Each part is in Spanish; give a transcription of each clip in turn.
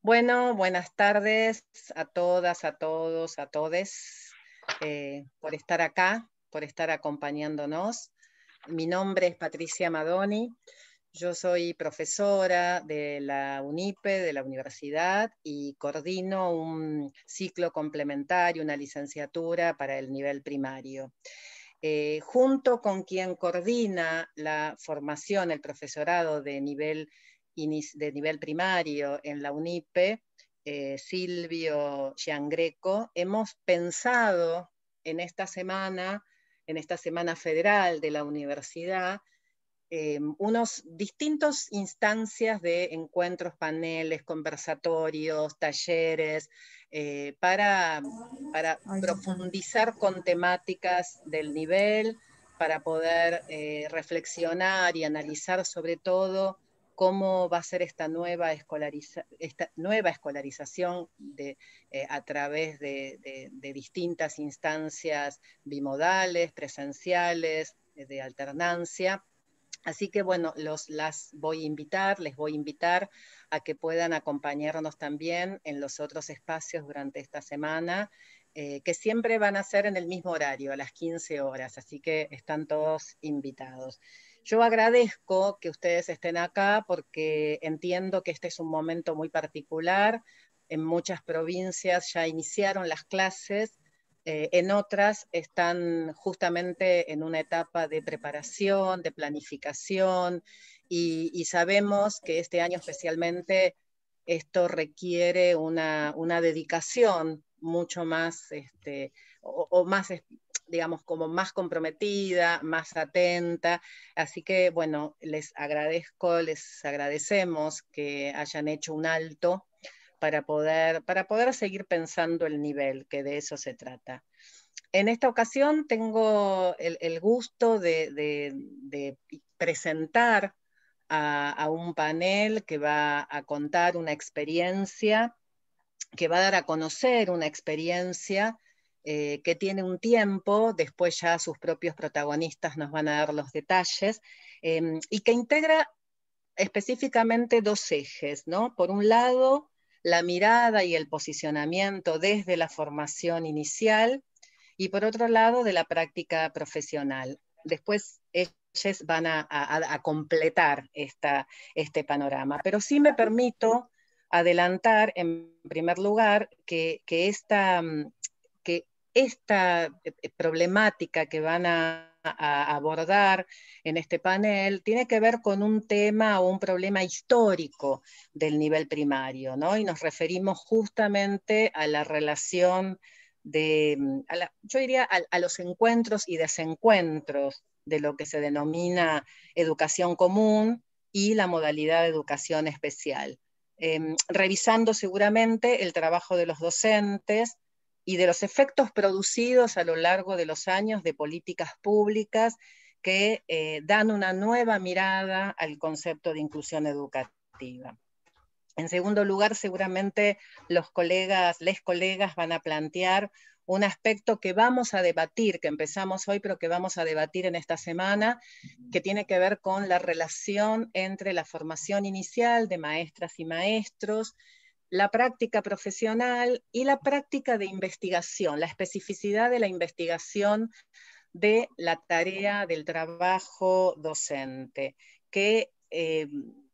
Bueno, buenas tardes a todas, a todos, a todes, eh, por estar acá, por estar acompañándonos. Mi nombre es Patricia Madoni, yo soy profesora de la UNIPE, de la universidad, y coordino un ciclo complementario, una licenciatura para el nivel primario. Eh, junto con quien coordina la formación, el profesorado de nivel de nivel primario en la UNIPE, eh, Silvio Giangreco, hemos pensado en esta semana, en esta semana federal de la universidad, eh, unos distintos instancias de encuentros, paneles, conversatorios, talleres, eh, para, para profundizar con temáticas del nivel, para poder reflexionar y analizar sobre todo cómo va a ser esta nueva, escolarización eh, a través de, distintas instancias bimodales, presenciales, eh, de alternancia. Así que bueno, los, las voy a invitar, les voy a invitar a que puedan acompañarnos también en los otros espacios durante esta semana, eh, que siempre van a ser en el mismo horario, a las 15 horas, así que están todos invitados. Yo agradezco que ustedes estén acá porque entiendo que este es un momento muy particular. En muchas provincias ya iniciaron las clases, eh, en otras están justamente en una etapa de preparación, de planificación, y, sabemos que este año especialmente esto requiere una, dedicación mucho más, este, o, más digamos, como más comprometida, más atenta. Así que, bueno, les agradezco, les agradecemos que hayan hecho un alto para poder, para poder seguir pensando el nivel, que de eso se trata. En esta ocasión tengo el, gusto de, presentar a, a, un panel que va a contar una experiencia, que va a dar a conocer una experiencia eh, que tiene un tiempo, después ya sus propios protagonistas nos van a dar los detalles, em, y que integra específicamente dos ejes, ¿no? Por un lado, la mirada y el posicionamiento desde la formación inicial, y por otro lado, de la práctica profesional. Después ellos van a, completar este panorama, pero sí me permito adelantar, en primer lugar, que, que esta mm, esta eh, eh, problemática que van a, abordar en este panel tiene que ver con un tema o un problema histórico del nivel primario, ¿no? Y nos referimos justamente a la relación de, mm, yo diría, a, los encuentros y desencuentros de lo que se denomina educación común y la modalidad de educación especial. Em, revisando seguramente el trabajo de los docentes, y de los efectos producidos a lo largo de los años de políticas públicas que eh, dan una nueva mirada al concepto de inclusión educativa. En segundo lugar, seguramente los colegas, les colegas van a plantear un aspecto que vamos a debatir, que empezamos hoy, pero que vamos a debatir en esta semana, que tiene que ver con la relación entre la formación inicial de maestras y maestros la práctica profesional y la práctica de investigación, la especificidad de la investigación de la tarea del trabajo docente, que eh,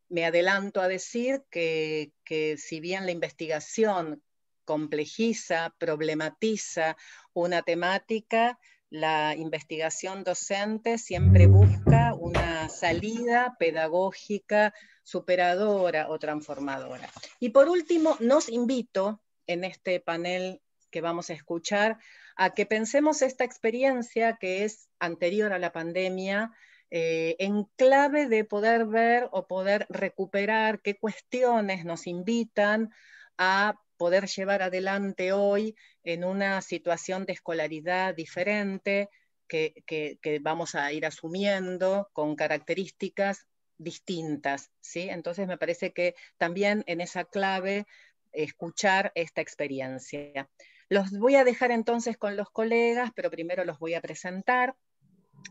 me adelanto a decir que, que si bien la investigación complejiza, problematiza una temática, la investigación docente siempre busca una salida pedagógica superadora o transformadora. Y por último, nos invito en este panel que vamos a escuchar a que pensemos esta experiencia que es anterior a la pandemia eh, en clave de poder ver o poder recuperar qué cuestiones nos invitan a poder llevar adelante hoy en una situación de escolaridad diferente que, que, vamos a ir asumiendo con características distintas, ¿sí? Entonces me parece que también en esa clave escuchar esta experiencia. Los voy a dejar entonces con los colegas, pero primero los voy a presentar.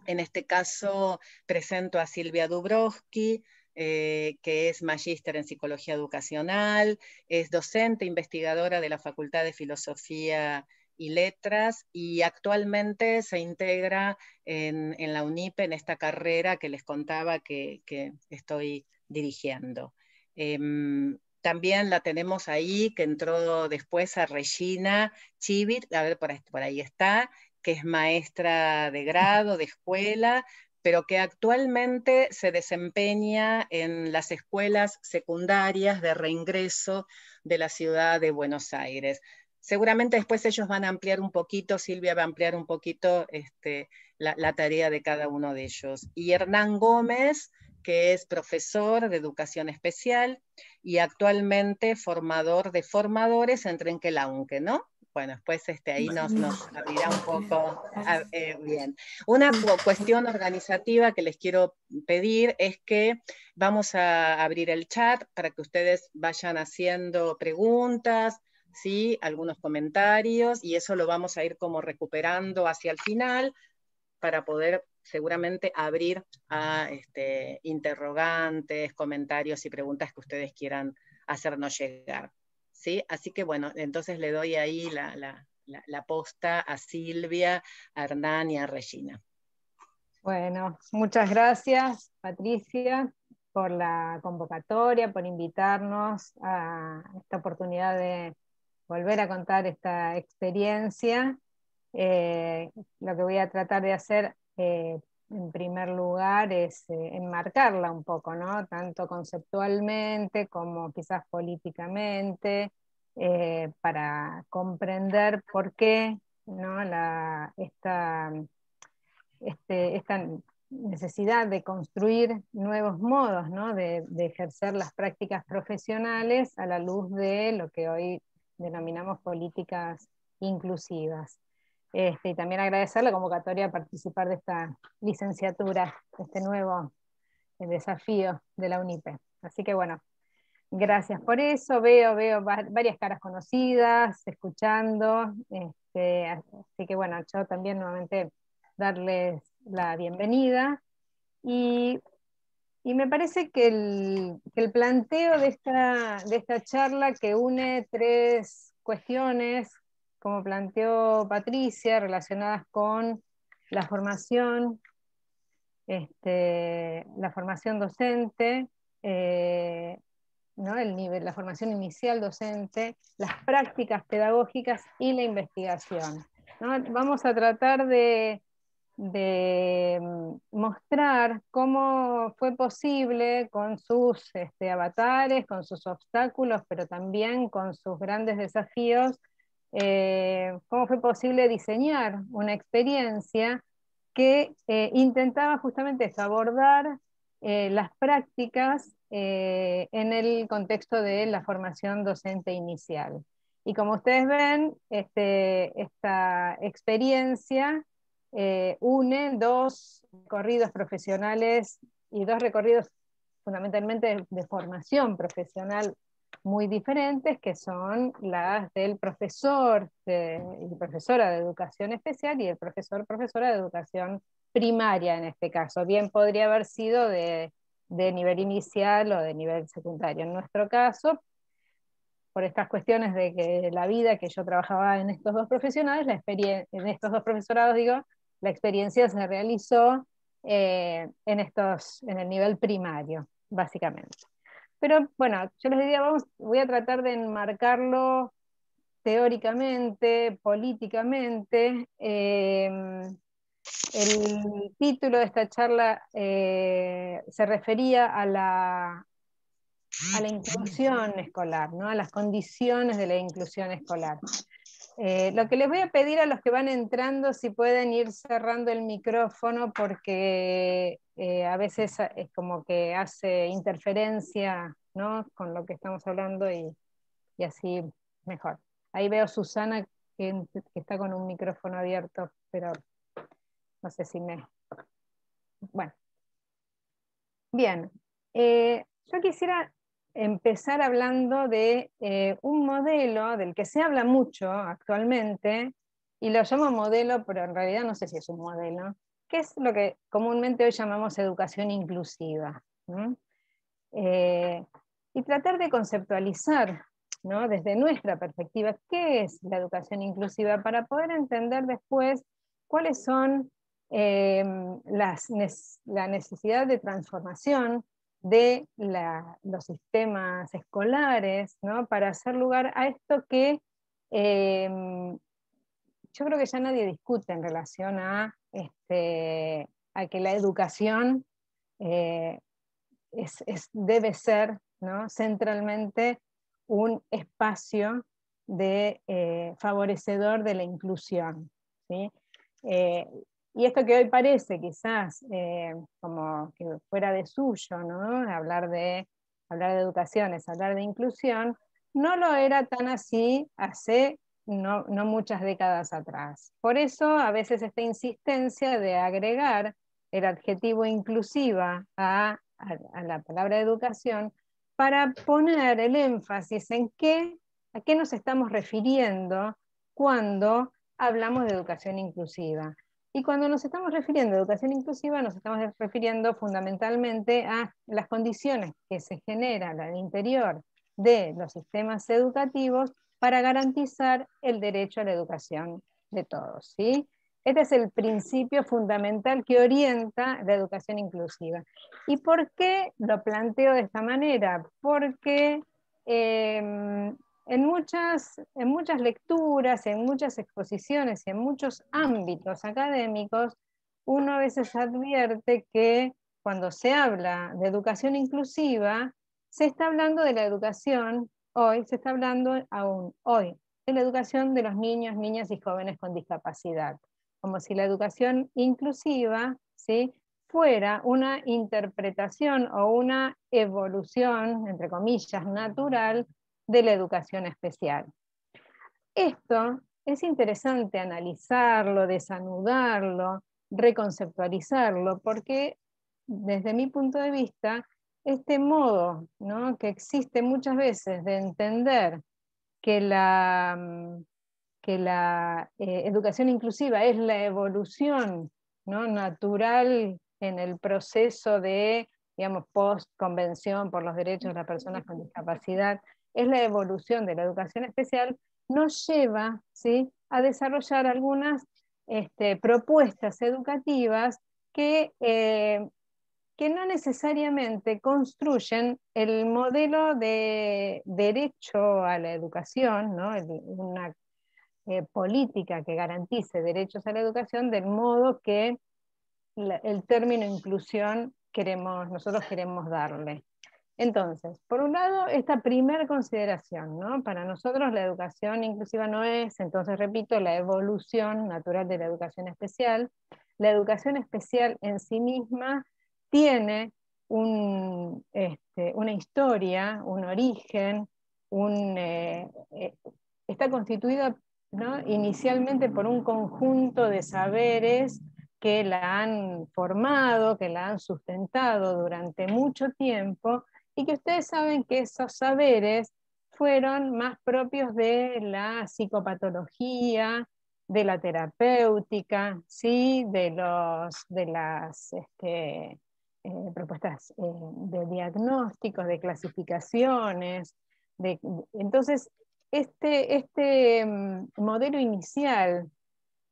En este caso presento a Silvia Dubrowski. eh, que es magíster en psicología educacional, es docente investigadora de la Facultad de Filosofía y Letras y actualmente se integra en, la UNIPE en esta carrera que les contaba que, estoy dirigiendo. Em, también la tenemos ahí, que entró después a Regina Chivit, a ver, por ahí está, que es maestra de grado, de escuela, pero que actualmente se desempeña en las escuelas secundarias de reingreso de la ciudad de Buenos Aires. Seguramente después ellos van a ampliar un poquito, Silvia va a ampliar un poquito este, la, tarea de cada uno de ellos. Y Hernán Gómez, que es profesor de educación especial y actualmente formador de formadores en Trenquelaunque, ¿no? Bueno, después este, ahí nos, abrirá un poco eh, bien. Una cuestión organizativa que les quiero pedir es que vamos a abrir el chat para que ustedes vayan haciendo preguntas, ¿sí? algunos comentarios, y eso lo vamos a ir como recuperando hacia el final para poder seguramente abrir a este, interrogantes, comentarios y preguntas que ustedes quieran hacernos llegar. Así que bueno, entonces le doy ahí la, posta a Silvia, a Hernán y a Regina. Bueno, muchas gracias Patricia por la convocatoria, por invitarnos a esta oportunidad de volver a contar esta experiencia. Eh, lo que voy a tratar de hacer eh, en primer lugar es eh, enmarcarla un poco, ¿no? Tanto conceptualmente como quizás políticamente, para comprender por qué ¿no? La, esta, este, esta necesidad de construir nuevos modos ¿no? de, de, ejercer las prácticas profesionales a la luz de lo que hoy denominamos políticas inclusivas. Este, y también agradecer la convocatoria a participar de esta licenciatura, de este nuevo eh, desafío de la UNIPE. Así que bueno, gracias por eso. Veo, veo varias caras conocidas, escuchando. Este, así que bueno, yo también nuevamente darles la bienvenida. Y, me parece que el, que el planteo de esta, de esta charla que une tres cuestiones como planteó Patricia, relacionadas con la formación, este, la formación docente, eh, ¿no? el nivel, la formación inicial docente, las prácticas pedagógicas y la investigación. Vamos a tratar de, de, mm, mostrar cómo fue posible con sus este, avatares, con sus obstáculos, pero también con sus grandes desafíos, eh, cómo fue posible diseñar una experiencia que eh, intentaba justamente abordar eh, las prácticas en el contexto de la formación docente inicial. Y como ustedes ven, este, esta experiencia une dos recorridos profesionales y dos recorridos fundamentalmente de formación profesional muy diferentes, que son las del profesor y profesora de educación especial y el profesor profesora de educación primaria en este caso. Bien podría haber sido de, nivel inicial o de nivel secundario. En nuestro caso, por estas cuestiones de que la vida que yo trabajaba en estos dos profesionales, la en estos dos profesorados, digo, la experiencia se realizó eh, en, estos, en el nivel primario, básicamente. Pero bueno, yo les diría, vamos, voy a tratar de enmarcarlo teóricamente, políticamente. Em, el título de esta charla eh, se refería a la, a la inclusión escolar, ¿no? a las condiciones de la inclusión escolar. Eh, lo que les voy a pedir a los que van entrando, si pueden ir cerrando el micrófono, porque eh, a veces es como que hace interferencia con lo que estamos hablando y, así mejor. Ahí veo a Susana que, está con un micrófono abierto, pero no sé si me... Bueno. Bien. Eh, yo quisiera empezar hablando de eh, un modelo del que se habla mucho actualmente, y lo llamo modelo, pero en realidad no sé si es un modelo, que es lo que comúnmente hoy llamamos educación inclusiva. eh, y tratar de conceptualizar ¿no? desde nuestra perspectiva qué es la educación inclusiva para poder entender después cuáles son em, las, la necesidad de transformación de los sistemas escolares, ¿no? para hacer lugar a esto que em, yo creo que ya nadie discute en relación a, este, a que la educación eh, debe ser ¿no? centralmente un espacio de, eh, favorecedor de la inclusión. ¿sí? Eh, y esto que hoy parece quizás eh, como que fuera de suyo, ¿no? hablar, de, hablar de educación es hablar de inclusión, no lo era tan así hace no, no, muchas décadas atrás. Por eso a veces esta insistencia de agregar el adjetivo inclusiva a, a, la palabra educación para poner el énfasis en qué, a qué nos estamos refiriendo cuando hablamos de educación inclusiva. Y cuando nos estamos refiriendo a educación inclusiva, nos estamos refiriendo fundamentalmente a las condiciones que se generan al interior de los sistemas educativos para garantizar el derecho a la educación de todos. ¿sí? Este es el principio fundamental que orienta la educación inclusiva. ¿Y por qué lo planteo de esta manera? Porque em, en, muchas, en muchas lecturas, en muchas exposiciones y en muchos ámbitos académicos, uno a veces advierte que cuando se habla de educación inclusiva, se está hablando de la educación, hoy se está hablando aún hoy, de la educación de los niños, niñas y jóvenes con discapacidad como si la educación inclusiva ¿sí? fuera una interpretación o una evolución, entre comillas, natural de la educación especial. Esto es interesante analizarlo, desanudarlo, reconceptualizarlo, porque desde mi punto de vista, este modo ¿no? que existe muchas veces de entender que la, mm, que la eh, educación inclusiva es la evolución ¿no? natural en el proceso de, digamos, post-convención por los derechos de las personas con discapacidad, es la evolución de la educación especial, nos lleva ¿sí? a desarrollar algunas este, propuestas educativas que, eh, que no necesariamente construyen el modelo de derecho a la educación, ¿no? una eh, política que garantice derechos a la educación del modo que el término inclusión queremos, nosotros queremos darle. Entonces, por un lado, esta primera consideración, ¿no? Para nosotros la educación inclusiva no es, entonces repito, la evolución natural de la educación especial. La educación especial en sí misma tiene un, este, una historia, un origen, un, eh, eh, está constituida inicialmente por un conjunto de saberes que la han formado, que la han sustentado durante mucho tiempo y que ustedes saben que esos saberes fueron más propios de la psicopatología, de la terapéutica, ¿sí? de, los, de las este, eh, propuestas eh, de diagnósticos, de clasificaciones. De, entonces, este, este mm, modelo inicial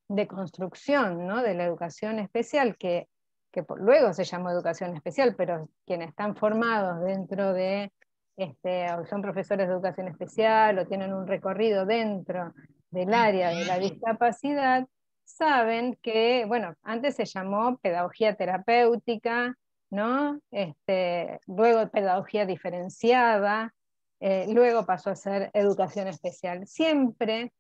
de construcción de la educación especial, que, luego se llamó educación especial, pero quienes están formados dentro de, este, son profesores de educación especial o tienen un recorrido dentro del área de la discapacidad, saben que, bueno, antes se llamó pedagogía terapéutica, ¿no? Este, luego pedagogía diferenciada, eh, luego pasó a ser educación especial, siempre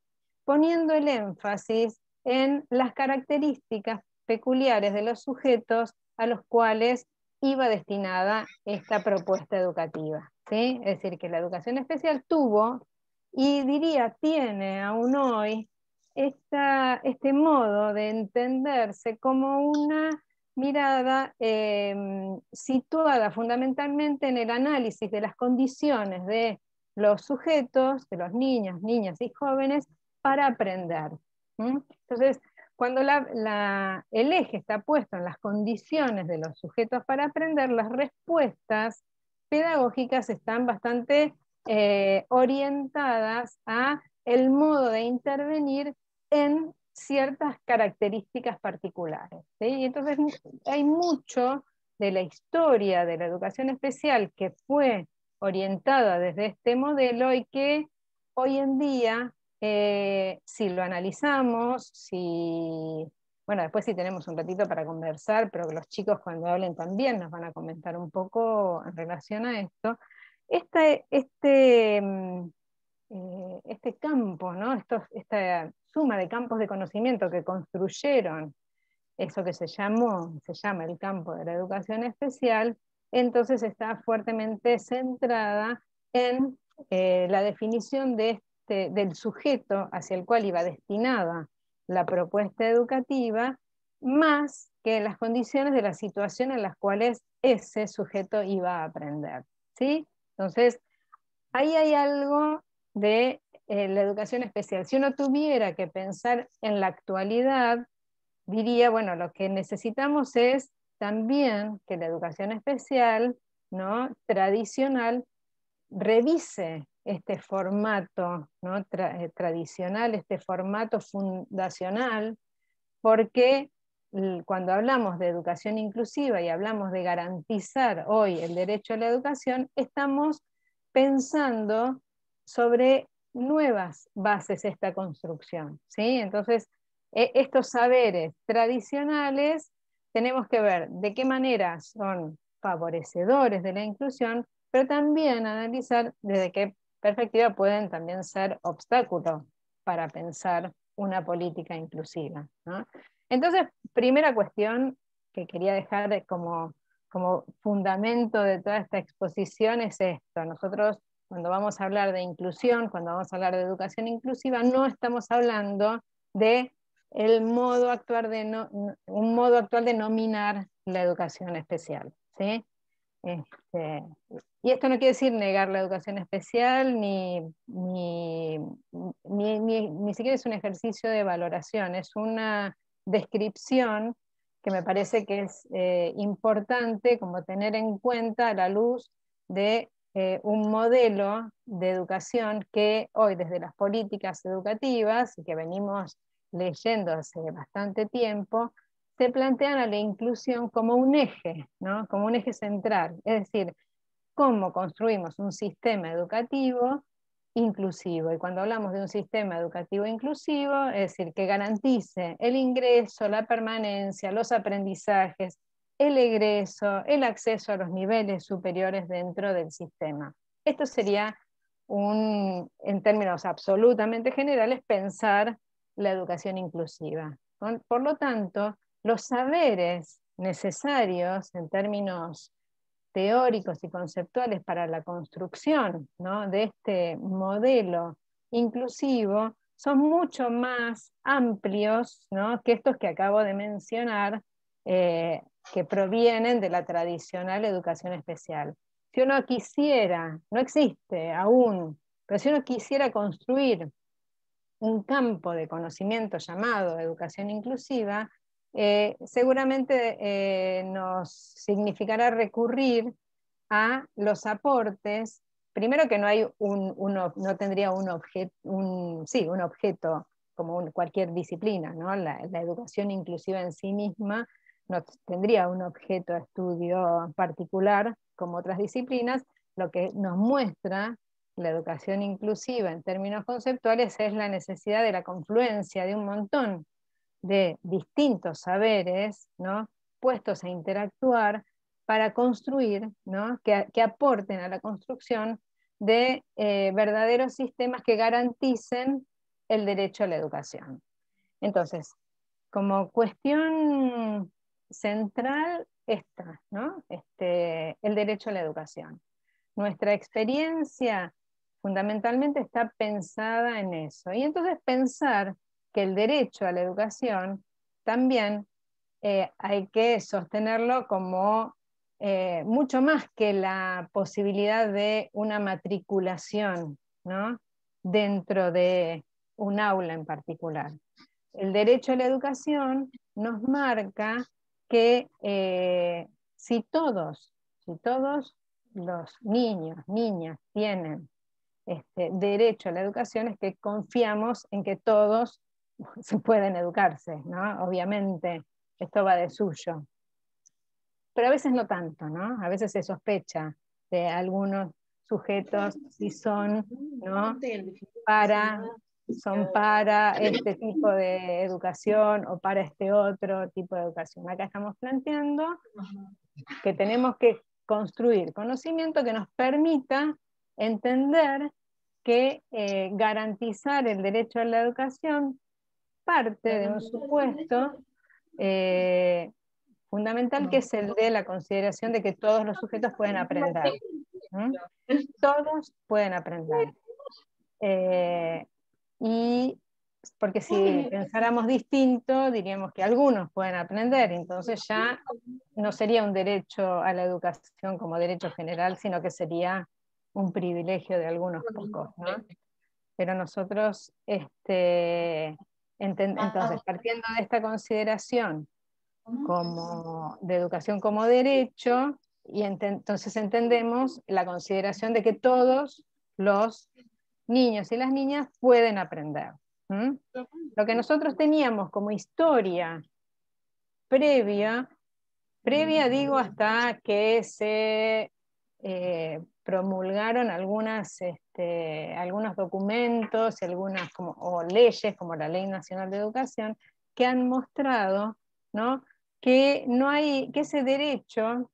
poniendo el énfasis en las características peculiares de los sujetos a los cuales iba destinada esta propuesta educativa. ¿sí? Es decir, que la educación especial tuvo, y diría tiene aún hoy, este modo de entenderse como una mirada em, situada fundamentalmente en el análisis de las condiciones de los sujetos, de los niños, niñas y jóvenes, para aprender. Entonces, cuando el eje está puesto en las condiciones de los sujetos para aprender, las respuestas pedagógicas están bastante eh, orientadas a el modo de intervenir en ciertas características particulares. Y entonces hay mucho de la historia de la educación especial que fue orientada desde este modelo y que hoy en día, eh, si lo analizamos, si, bueno, después si tenemos un ratito para conversar, pero los chicos cuando hablen también nos van a comentar un poco en relación a esto, este, este, este campo, ¿no? esta suma de campos de conocimiento que construyeron eso que se llamó, se llama el campo de la educación especial, entonces está fuertemente centrada en eh, la definición de este, del sujeto hacia el cual iba destinada la propuesta educativa, más que las condiciones de la situación en las cuales ese sujeto iba a aprender. ¿sí? Entonces, ahí hay algo de eh, la educación especial. Si uno tuviera que pensar en la actualidad, diría, bueno, lo que necesitamos es también que la educación especial, ¿no? tradicional, revise este formato ¿no? Eh, tradicional, este formato fundacional, porque cuando hablamos de educación inclusiva y hablamos de garantizar hoy el derecho a la educación, estamos pensando sobre nuevas bases esta construcción. ¿sí? Entonces, e, estos saberes tradicionales tenemos que ver de qué manera son favorecedores de la inclusión, pero también analizar desde qué perspectiva pueden también ser obstáculos para pensar una política inclusiva. Entonces, primera cuestión que quería dejar como, como fundamento de toda esta exposición es esto. Nosotros cuando vamos a hablar de inclusión, cuando vamos a hablar de educación inclusiva, no estamos hablando de el modo actual de un modo actual de nominar la educación especial. ¿sí? Este, y esto no quiere decir negar la educación especial, ni, ni, ni, siquiera es un ejercicio de valoración, es una descripción que me parece que es eh, importante como tener en cuenta a la luz de eh, un modelo de educación que hoy desde las políticas educativas, que venimos leyendo hace bastante tiempo, se plantean a la inclusión como un eje, ¿no? como un eje central. Es decir, cómo construimos un sistema educativo inclusivo. Y cuando hablamos de un sistema educativo inclusivo, es decir, que garantice el ingreso, la permanencia, los aprendizajes, el egreso, el acceso a los niveles superiores dentro del sistema. Esto sería un, en términos absolutamente generales, pensar la educación inclusiva. Por lo tanto, los saberes necesarios en términos teóricos y conceptuales para la construcción de este modelo inclusivo son mucho más amplios que estos que acabo de mencionar eh, que provienen de la tradicional educación especial. Si uno quisiera, no existe aún, pero si uno quisiera construir un campo de conocimiento llamado educación inclusiva, eh, seguramente eh, nos significará recurrir a los aportes, primero que no hay un, no tendría un, objeto, sí, un objeto como cualquier disciplina, ¿no? la, educación inclusiva en sí misma no tendría un objeto de estudio particular como otras disciplinas, lo que nos muestra la educación inclusiva en términos conceptuales es la necesidad de la confluencia de un montón de distintos saberes ¿no? puestos a interactuar para construir, ¿no? que, aporten a la construcción de eh, verdaderos sistemas que garanticen el derecho a la educación. Entonces, como cuestión central está, ¿no? Este, el derecho a la educación. Nuestra experiencia fundamentalmente está pensada en eso. Y entonces pensar que el derecho a la educación también eh, hay que sostenerlo como eh, mucho más que la posibilidad de una matriculación ¿no? dentro de un aula en particular. El derecho a la educación nos marca que eh, si todos, si todos los niños, niñas tienen este, derecho a la educación es que confiamos en que todos se pueden educarse, ¿no? Obviamente, esto va de suyo. Pero a veces no tanto, ¿no? A veces se sospecha de algunos sujetos si son, ¿no? Para, son para este tipo de educación o para este otro tipo de educación. Acá estamos planteando que tenemos que construir conocimiento que nos permita entender que eh, garantizar el derecho a la educación parte de un supuesto eh, fundamental que es el de la consideración de que todos los sujetos pueden aprender. Todos pueden aprender. Eh, y porque si pensáramos distinto, diríamos que algunos pueden aprender, entonces ya no sería un derecho a la educación como derecho general, sino que sería un privilegio de algunos pocos, ¿no? Pero nosotros, este, entonces, partiendo de esta consideración como, de educación como derecho, y entonces entendemos la consideración de que todos los niños y las niñas pueden aprender. Lo que nosotros teníamos como historia previa, previa digo hasta que se eh, promulgaron algunas, este, algunos documentos algunas como, o leyes como la Ley Nacional de Educación que han mostrado ¿no? que, no hay, que ese derecho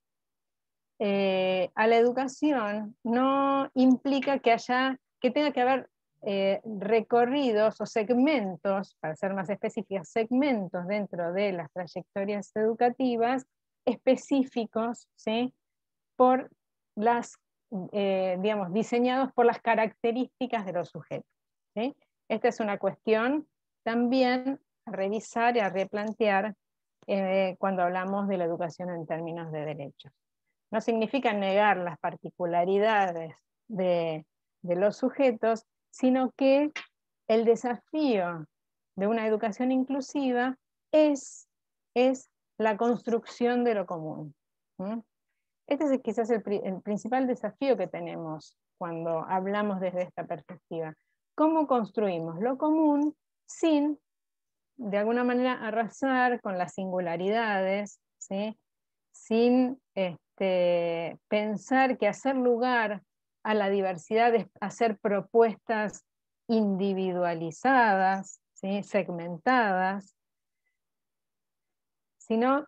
eh, a la educación no implica que haya, que tenga que haber eh, recorridos o segmentos, para ser más específicos, segmentos dentro de las trayectorias educativas específicos ¿sí? por las, eh, digamos, diseñados por las características de los sujetos. Esta es una cuestión también a revisar y a replantear eh, cuando hablamos de la educación en términos de derechos. No significa negar las particularidades de, los sujetos, sino que el desafío de una educación inclusiva es, es la construcción de lo común. Este es quizás el, principal desafío que tenemos cuando hablamos desde esta perspectiva. ¿Cómo construimos lo común sin, de alguna manera, arrasar con las singularidades, sin este, pensar que hacer lugar a la diversidad es hacer propuestas individualizadas, segmentadas, sino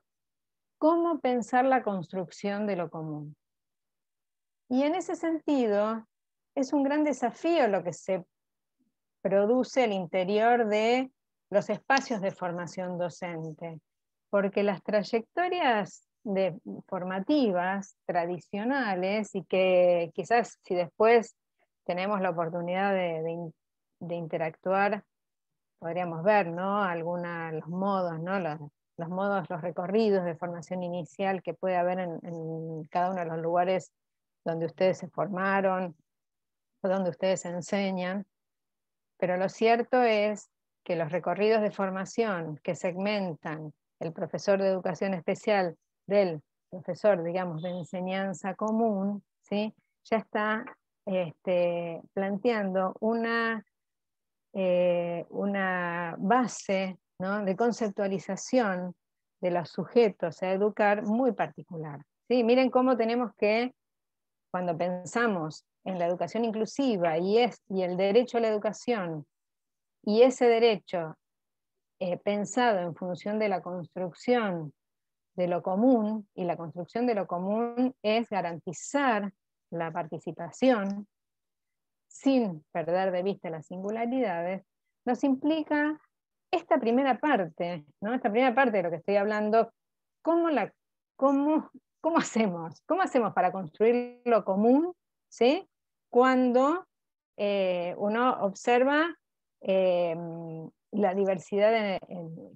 cómo pensar la construcción de lo común. Y en ese sentido, es un gran desafío lo que se produce al interior de los espacios de formación docente, porque las trayectorias formativas tradicionales y que quizás si después tenemos la oportunidad de, interactuar, podríamos ver ¿no? algunos los modos, ¿no? Los modos, los recorridos de formación inicial que puede haber en, cada uno de los lugares donde ustedes se formaron o donde ustedes enseñan. Pero lo cierto es que los recorridos de formación que segmentan el profesor de educación especial del profesor, digamos, de enseñanza común, ¿sí? ya está este, planteando una, eh, una base de conceptualización de los sujetos a educar muy particular. ¿sí? Miren cómo tenemos que, cuando pensamos en la educación inclusiva y, es, y el derecho a la educación, y ese derecho eh, pensado en función de la construcción de lo común, y la construcción de lo común es garantizar la participación sin perder de vista las singularidades, nos implica esta primera parte, ¿no? esta primera parte de lo que estoy hablando, ¿cómo, la, cómo, cómo hacemos? ¿Cómo hacemos para construir lo común ¿sí? cuando eh, uno observa eh, la diversidad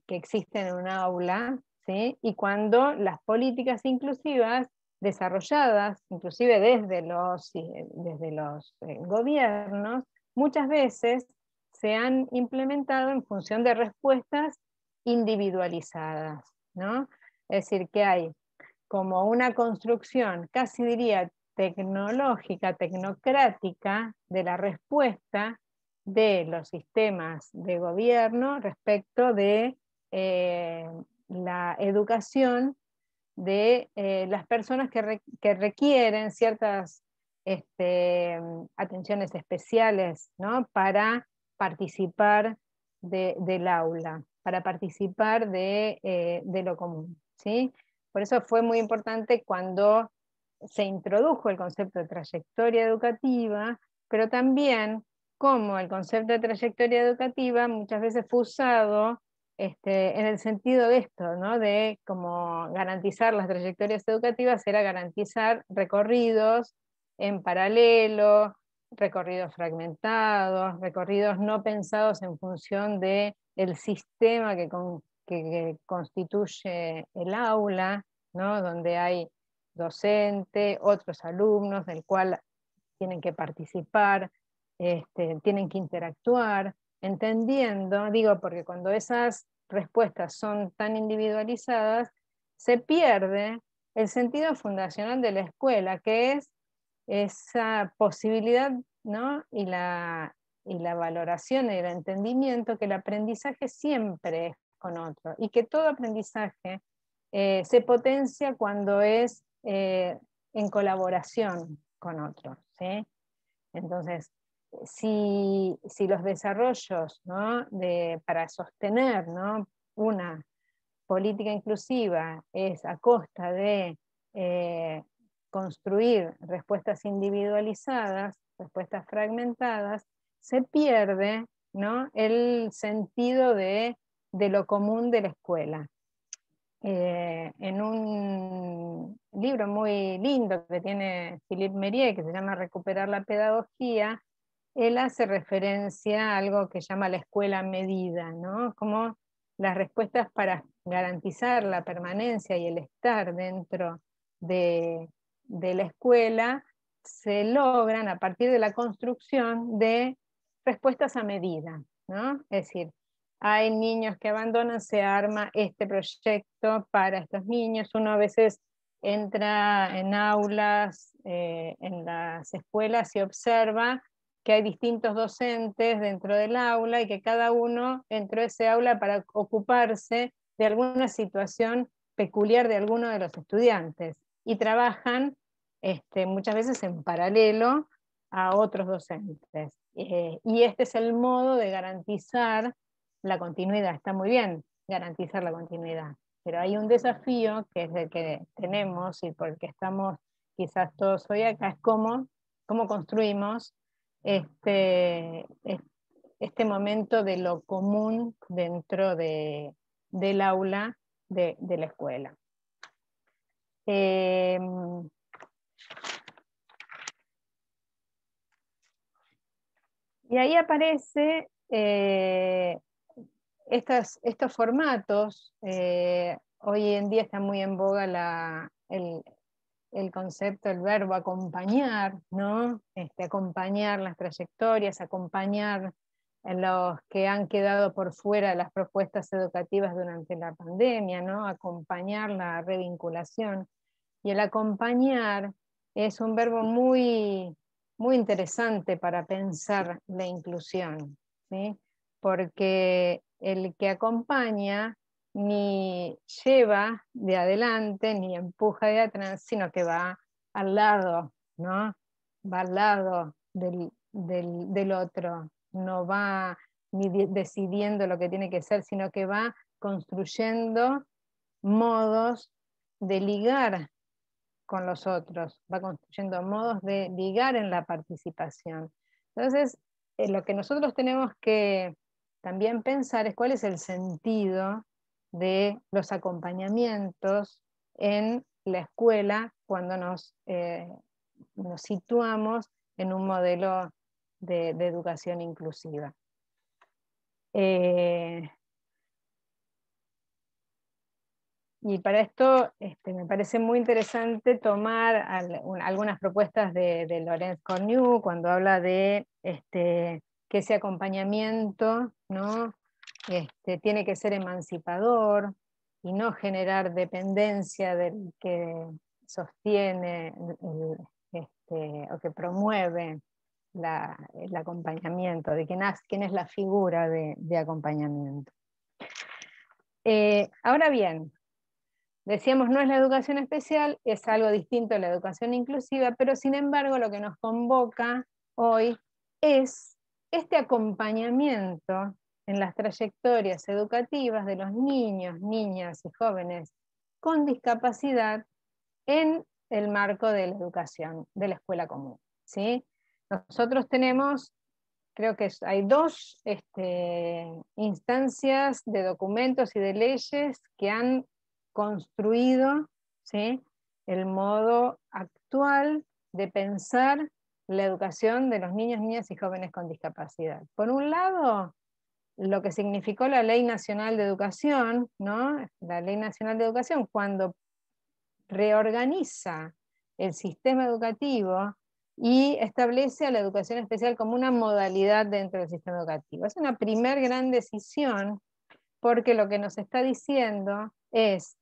que existe en una aula ¿sí? y cuando las políticas inclusivas desarrolladas, inclusive desde los, desde los eh, gobiernos, muchas veces se han implementado en función de respuestas individualizadas, ¿no? Es decir, que hay como una construcción, casi diría tecnológica, tecnocrática de la respuesta de los sistemas de gobierno respecto de eh, la educación de eh, las personas que, requieren ciertas este, atenciones especiales para participar del aula, para participar de, eh, de lo común. ¿sí? Por eso fue muy importante cuando se introdujo el concepto de trayectoria educativa, pero también como el concepto de trayectoria educativa muchas veces fue usado este, en el sentido de esto, ¿no? de como garantizar las trayectorias educativas era garantizar recorridos en paralelo, recorridos fragmentados, recorridos no pensados en función del el sistema que, que, constituye el aula, ¿no? donde hay docente, otros alumnos, del cual tienen que participar, este, tienen que interactuar, entendiendo, digo, porque cuando esas respuestas son tan individualizadas, se pierde el sentido fundacional de la escuela, que es esa posibilidad ¿no? y, la, y la valoración y el entendimiento que el aprendizaje siempre es con otro y que todo aprendizaje eh, se potencia cuando es eh, en colaboración con otros. Entonces, si, los desarrollos para sostener una política inclusiva es a costa de eh, construir respuestas individualizadas, respuestas fragmentadas, se pierde el sentido de, lo común de la escuela. Eh, en un libro muy lindo que tiene Philippe Merier, que se llama Recuperar la Pedagogía, él hace referencia a algo que llama la escuela medida, ¿no? Como las respuestas para garantizar la permanencia y el estar dentro de, de la escuela se logran a partir de la construcción de respuestas a medida, ¿no? Es decir, hay niños que abandonan, se arma este proyecto para estos niños, uno a veces entra en aulas, eh, en las escuelas y observa que hay distintos docentes dentro del aula y que cada uno entró a ese aula para ocuparse de alguna situación peculiar de alguno de los estudiantes y trabajan este, muchas veces en paralelo a otros docentes. Eh, y este es el modo de garantizar la continuidad. Está muy bien garantizar la continuidad, pero hay un desafío que es el que tenemos y por el que estamos quizás todos hoy acá, es cómo, cómo construimos este, este momento de lo común dentro de, del aula de, la escuela. Em, y ahí aparece eh, estos, estos formatos. Eh, hoy en día está muy en boga la, el, el concepto, el verbo acompañar, ¿no? Este, acompañar las trayectorias, acompañar a los que han quedado por fuera de las propuestas educativas durante la pandemia, ¿no? acompañar la revinculación. Y el acompañar es un verbo muy, muy interesante para pensar la inclusión, porque el que acompaña ni lleva de adelante ni empuja de atrás, sino que va al lado, ¿no? Va al lado del, otro, no va ni decidiendo lo que tiene que ser, sino que va construyendo modos de ligar con los otros, va construyendo modos de ligar en la participación. Entonces, eh, lo que nosotros tenemos que también pensar es cuál es el sentido de los acompañamientos en la escuela cuando nos, eh, nos situamos en un modelo de, educación inclusiva. Eh, y para esto este, me parece muy interesante tomar algunas propuestas de, Lorenz Cornu cuando habla de este, que ese acompañamiento ¿no? Este, tiene que ser emancipador y no generar dependencia del que sostiene este, o que promueve el acompañamiento, de quién, quién, es la figura de, acompañamiento. Eh, ahora bien, decíamos no es la educación especial, es algo distinto a la educación inclusiva, pero sin embargo lo que nos convoca hoy es este acompañamiento en las trayectorias educativas de los niños, niñas y jóvenes con discapacidad en el marco de la educación, de la escuela común. ¿sí? Nosotros tenemos, creo que hay dos este, instancias de documentos y de leyes que han construido el modo actual de pensar la educación de los niños, niñas y jóvenes con discapacidad. Por un lado, lo que significó la Ley Nacional de Educación, ¿no? La Ley Nacional de Educación, cuando reorganiza el sistema educativo y establece a la educación especial como una modalidad dentro del sistema educativo. Es una primer gran decisión porque lo que nos está diciendo es,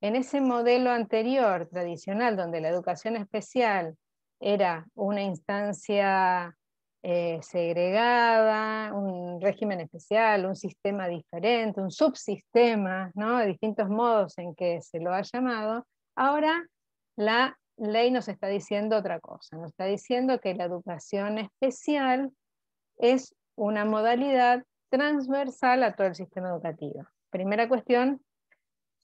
en ese modelo anterior, tradicional, donde la educación especial era una instancia eh, segregada, un régimen especial, un sistema diferente, un subsistema, ¿no? de distintos modos en que se lo ha llamado, ahora la ley nos está diciendo otra cosa, nos está diciendo que la educación especial es una modalidad transversal a todo el sistema educativo. Primera cuestión,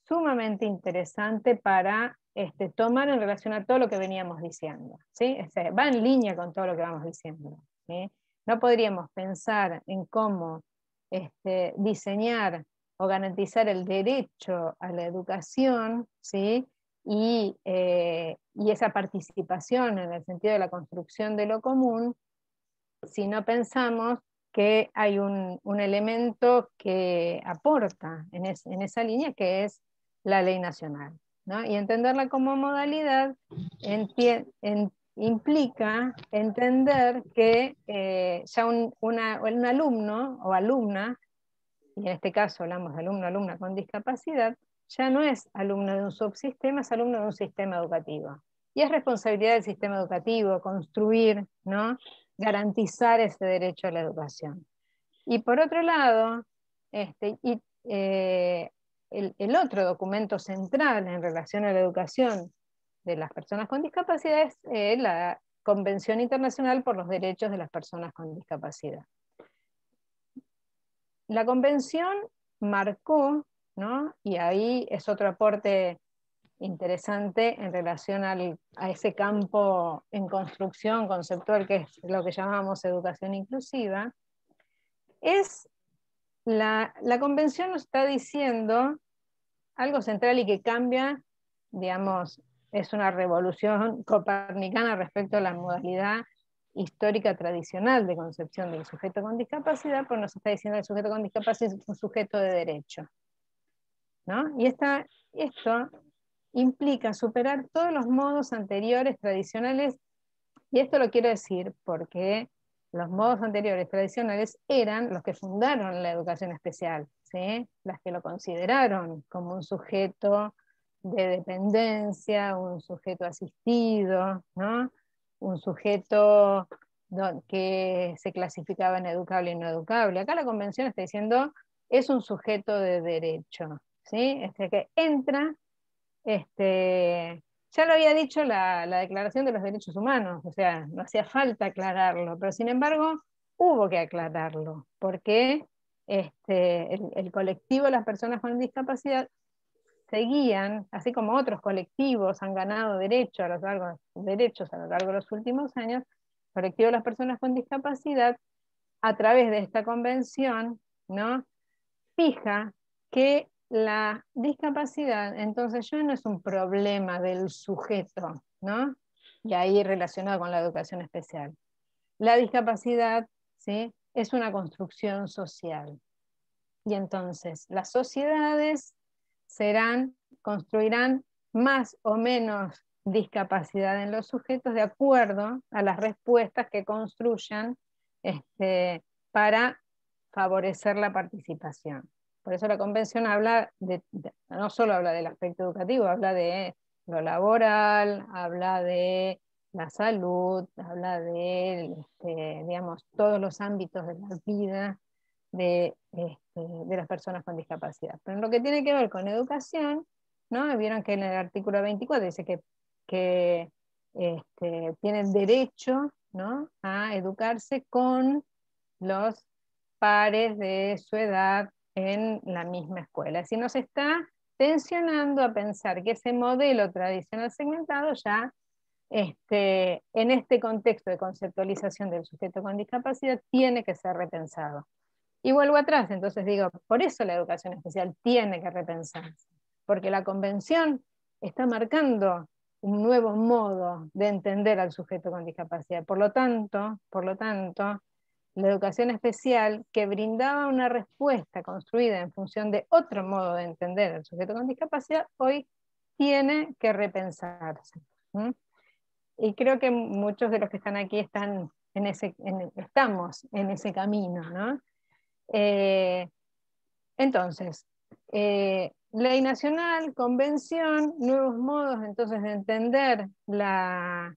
sumamente interesante para este, tomar en relación a todo lo que veníamos diciendo. ¿sí? Va en línea con todo lo que vamos diciendo. No podríamos pensar en cómo este, diseñar o garantizar el derecho a la educación ¿sí? Eh, y, esa participación en el sentido de la construcción de lo común, si no pensamos que hay un, elemento que aporta en, esa línea, que es la ley nacional. Y entenderla como modalidad implica entender que eh, ya un, un alumno o alumna, y en este caso hablamos de alumno o alumna con discapacidad, ya no es alumno de un subsistema, es alumno de un sistema educativo. Y es responsabilidad del sistema educativo construir, ¿no? garantizar ese derecho a la educación. Y por otro lado, este, y, eh, el, otro documento central en relación a la educación de las personas con discapacidad es eh, la Convención Internacional por los Derechos de las Personas con Discapacidad. La convención marcó y ahí es otro aporte interesante en relación a ese campo en construcción conceptual que es lo que llamamos educación inclusiva, es la, la convención nos está diciendo algo central y que cambia, digamos, es una revolución copernicana respecto a la modalidad histórica tradicional de concepción del sujeto con discapacidad, pues nos está diciendo que el sujeto con discapacidad es un sujeto de derecho. Y esto implica superar todos los modos anteriores tradicionales, y esto lo quiero decir porque los modos anteriores tradicionales eran los que fundaron la educación especial, las que lo consideraron como un sujeto de dependencia, un sujeto asistido, un sujeto que se clasificaba en educable y no educable. Acá la convención está diciendo es un sujeto de derecho. ¿Sí? Este, que entra, este, ya lo había dicho la, Declaración de los Derechos Humanos, o sea, no hacía falta aclararlo, pero sin embargo hubo que aclararlo, porque este, el, colectivo de las personas con discapacidad seguían, así como otros colectivos han ganado derecho a, los derechos a lo largo de los últimos años, el colectivo de las personas con discapacidad, a través de esta convención, ¿no? fija que la discapacidad, entonces ya no es un problema del sujeto, ¿no? Y ahí relacionado con la educación especial. La discapacidad, ¿sí? Es una construcción social. Y entonces las sociedades serán, construirán más o menos discapacidad en los sujetos de acuerdo a las respuestas que construyan este, para favorecer la participación. Por eso la convención habla de, no solo habla del aspecto educativo, habla de lo laboral, habla de la salud, habla de, este, digamos, todos los ámbitos de la vida de, este, de, las personas con discapacidad. Pero en lo que tiene que ver con educación, ¿no? Vieron que en el artículo 24 dice que, que este, derecho ¿no? a educarse con los pares de su edad en la misma escuela. Si nos está tensionando a pensar que ese modelo tradicional segmentado ya este, en este contexto de conceptualización del sujeto con discapacidad tiene que ser repensado. Y vuelvo atrás, entonces digo, por eso la educación especial tiene que repensarse, porque la convención está marcando un nuevo modo de entender al sujeto con discapacidad. Por lo tanto, por lo tanto, la educación especial que brindaba una respuesta construida en función de otro modo de entender al sujeto con discapacidad, hoy tiene que repensarse. Y creo que muchos de los que están aquí están en ese, estamos en ese camino, ¿no? Eh, entonces, eh, ley nacional, convención, nuevos modos entonces de entender la,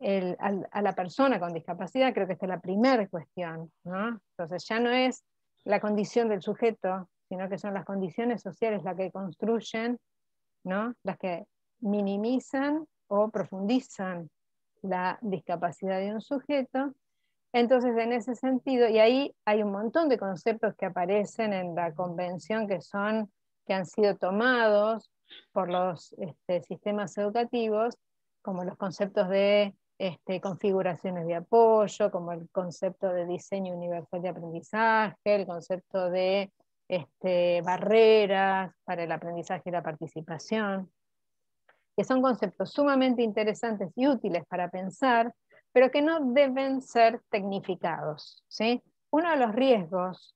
a, la persona con discapacidad, creo que esta es la primera cuestión. Entonces ya no es la condición del sujeto, sino que son las condiciones sociales las que construyen, ¿no? las que minimizan o profundizan la discapacidad de un sujeto entonces, en ese sentido, y ahí hay un montón de conceptos que aparecen en la convención que son, que han sido tomados por los este, sistemas educativos, como los conceptos de este, configuraciones de apoyo, como el concepto de diseño universal de aprendizaje, el concepto de este, barreras para el aprendizaje y la participación, que son conceptos sumamente interesantes y útiles para pensar, pero que no deben ser tecnificados. ¿sí? Uno de los riesgos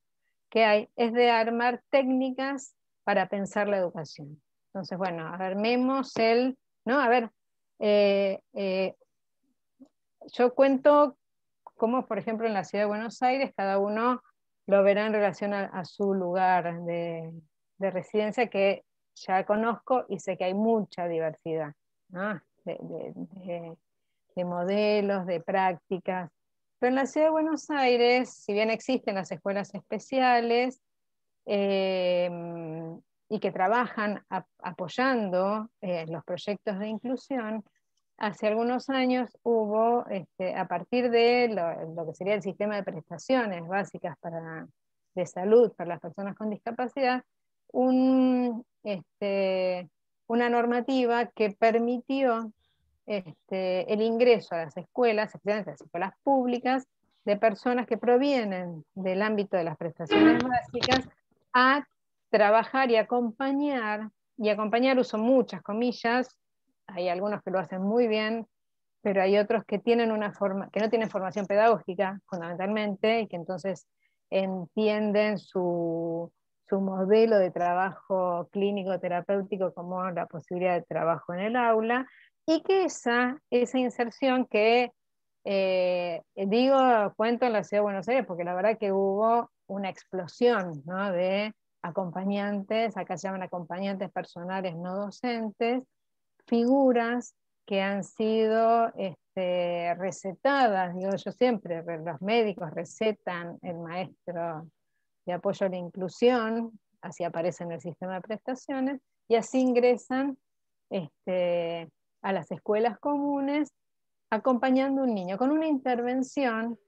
que hay es de armar técnicas para pensar la educación. Entonces, bueno, armemos el, ¿no? A ver, eh, eh, yo cuento cómo, por ejemplo, en la ciudad de Buenos Aires, cada uno lo verá en relación a, su lugar de, residencia, que ya conozco y sé que hay mucha diversidad de, de modelos, de prácticas. Pero en la ciudad de Buenos Aires, si bien existen las escuelas especiales em, y que trabajan apoyando eh, los proyectos de inclusión, hace algunos años hubo, este, a partir de lo, que sería el sistema de prestaciones básicas para, de salud para las personas con discapacidad, este, una normativa que permitió este, el ingreso a las escuelas, especialmente a las escuelas públicas, de personas que provienen del ámbito de las prestaciones básicas a trabajar y acompañar, y acompañar uso muchas comillas, hay algunos que lo hacen muy bien, pero hay otros que, tienen una forma, que no tienen formación pedagógica fundamentalmente y que entonces entienden su, su modelo de trabajo clínico terapéutico como la posibilidad de trabajo en el aula, y que esa, esa inserción que eh, digo, cuento en la ciudad de Buenos Aires, porque la verdad que hubo una explosión de acompañantes, acá se llaman acompañantes personales no docentes, figuras que han sido este, recetadas, digo yo siempre, los médicos recetan el maestro de apoyo a la inclusión, así aparece en el sistema de prestaciones, y así ingresan este, a las escuelas comunes acompañando a un niño con una intervención,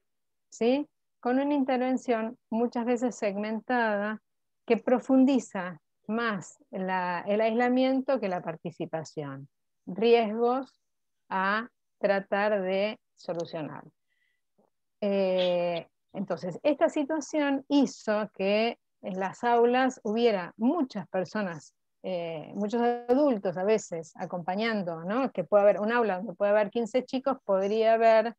¿sí? Con una intervención muchas veces segmentada que profundiza más el aislamiento que la participación. Riesgos a tratar de solucionar. Eh, entonces, esta situación hizo que en las aulas hubiera muchas personas eh, muchos adultos a veces acompañando, ¿no? que puede haber un aula donde puede haber 15 chicos, podría haber,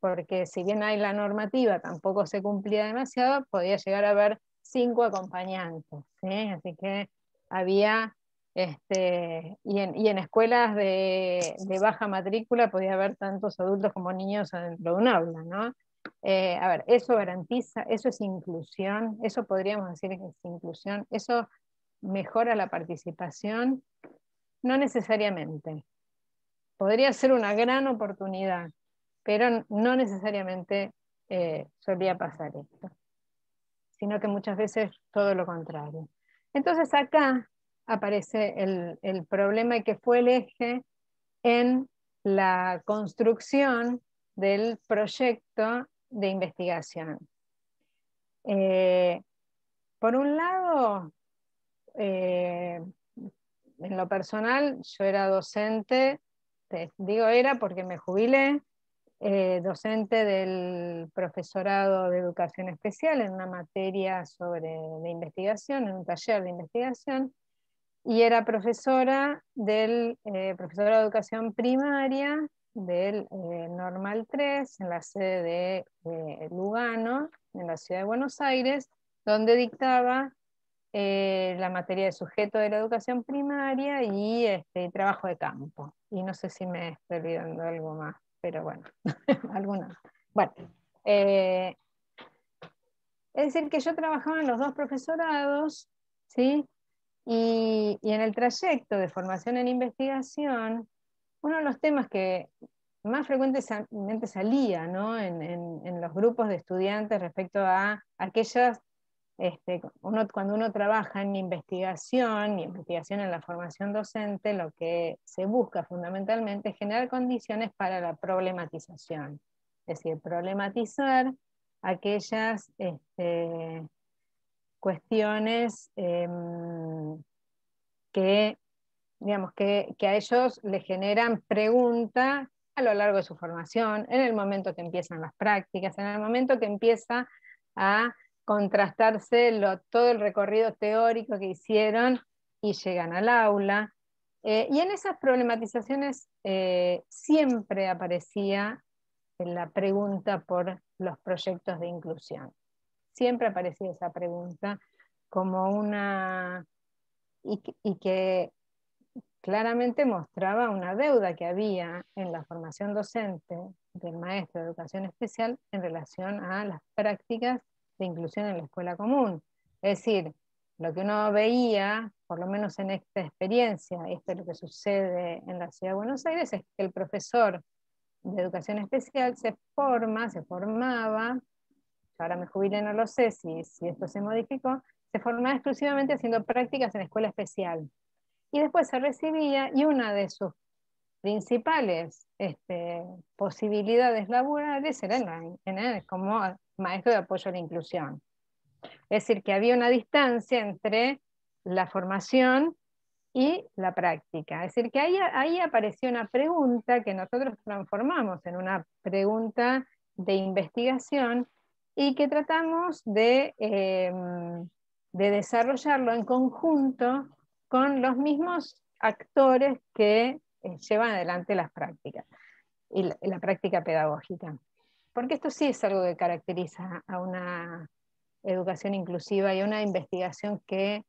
porque si bien hay la normativa, tampoco se cumplía demasiado, podía llegar a haber cinco acompañantes. Así que había, este, y, en, escuelas de, baja matrícula podía haber tantos adultos como niños dentro de un aula. ¿no? Eh, a ver, eso garantiza, eso es inclusión, eso podríamos decir que es inclusión, eso mejora la participación? No necesariamente. podría ser una gran oportunidad, pero no necesariamente eh, solía pasar esto, sino que muchas veces todo lo contrario. Entonces acá aparece el, el problema que fue el eje en la construcción del proyecto de investigación. Eh, por un lado, eh, en lo personal, yo era docente, digo era porque me jubilé, eh, docente del profesorado de educación especial en una materia sobre la investigación, en un taller de investigación, y era profesora del profesora de educación primaria del Normal 3 en la sede de Lugano, en la ciudad de Buenos Aires, donde dictaba eh, la materia de sujeto de la educación primaria y este, trabajo de campo. Y no sé si me estoy olvidando algo más, pero bueno, alguna. Bueno, eh, es decir, que yo trabajaba en los dos profesorados, ¿sí? Y, en el trayecto de formación en investigación, uno de los temas que más frecuentemente salía ¿no? en, en, los grupos de estudiantes respecto a aquellas, este, uno, cuando uno trabaja en investigación y investigación en la formación docente, lo que se busca fundamentalmente es generar condiciones para la problematización, es decir, problematizar aquellas este, cuestiones em, que digamos, que, que, a ellos les generan preguntas a lo largo de su formación, en el momento que empiezan las prácticas, en el momento que empieza a contrastarse todo el recorrido teórico que hicieron y llegan al aula. Eh, y en esas problematizaciones eh, siempre aparecía la pregunta por los proyectos de inclusión. Siempre aparecía esa pregunta como una... y que claramente mostraba una deuda que había en la formación docente del maestro de educación especial en relación a las prácticas de inclusión en la escuela común. Es decir, lo que uno veía, por lo menos en esta experiencia, esto es lo que sucede en la ciudad de Buenos Aires, es que el profesor de educación especial se forma, se formaba, ahora me jubilé, no lo sé si, si esto se modificó, se formaba exclusivamente haciendo prácticas en escuela especial y después se recibía y una de sus principales este, posibilidades laborales era en como maestro de apoyo a la inclusión. Es decir, que había una distancia entre la formación y la práctica. Es decir, que ahí, ahí apareció una pregunta que nosotros transformamos en una pregunta de investigación y que tratamos de, em, de desarrollarlo en conjunto con los mismos actores que eh, llevan adelante las prácticas y la, práctica pedagógica. Porque esto sí es algo que caracteriza a una educación inclusiva y a una investigación que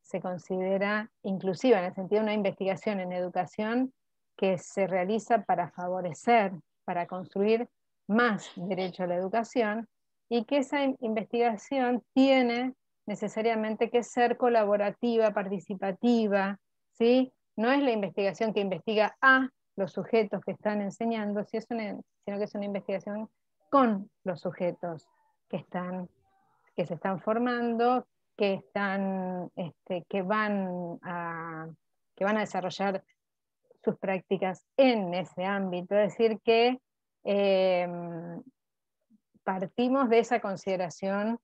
se considera inclusiva, en el sentido de una investigación en educación que se realiza para favorecer, para construir más derecho a la educación y que esa investigación tiene necesariamente que ser colaborativa, participativa, ¿sí? No es la investigación que investiga a los sujetos que están enseñando, sino que es una investigación con los sujetos que, están, que se están formando, que, están, este, que, van a, que van a desarrollar sus prácticas en ese ámbito. Es decir, que em, partimos de esa consideración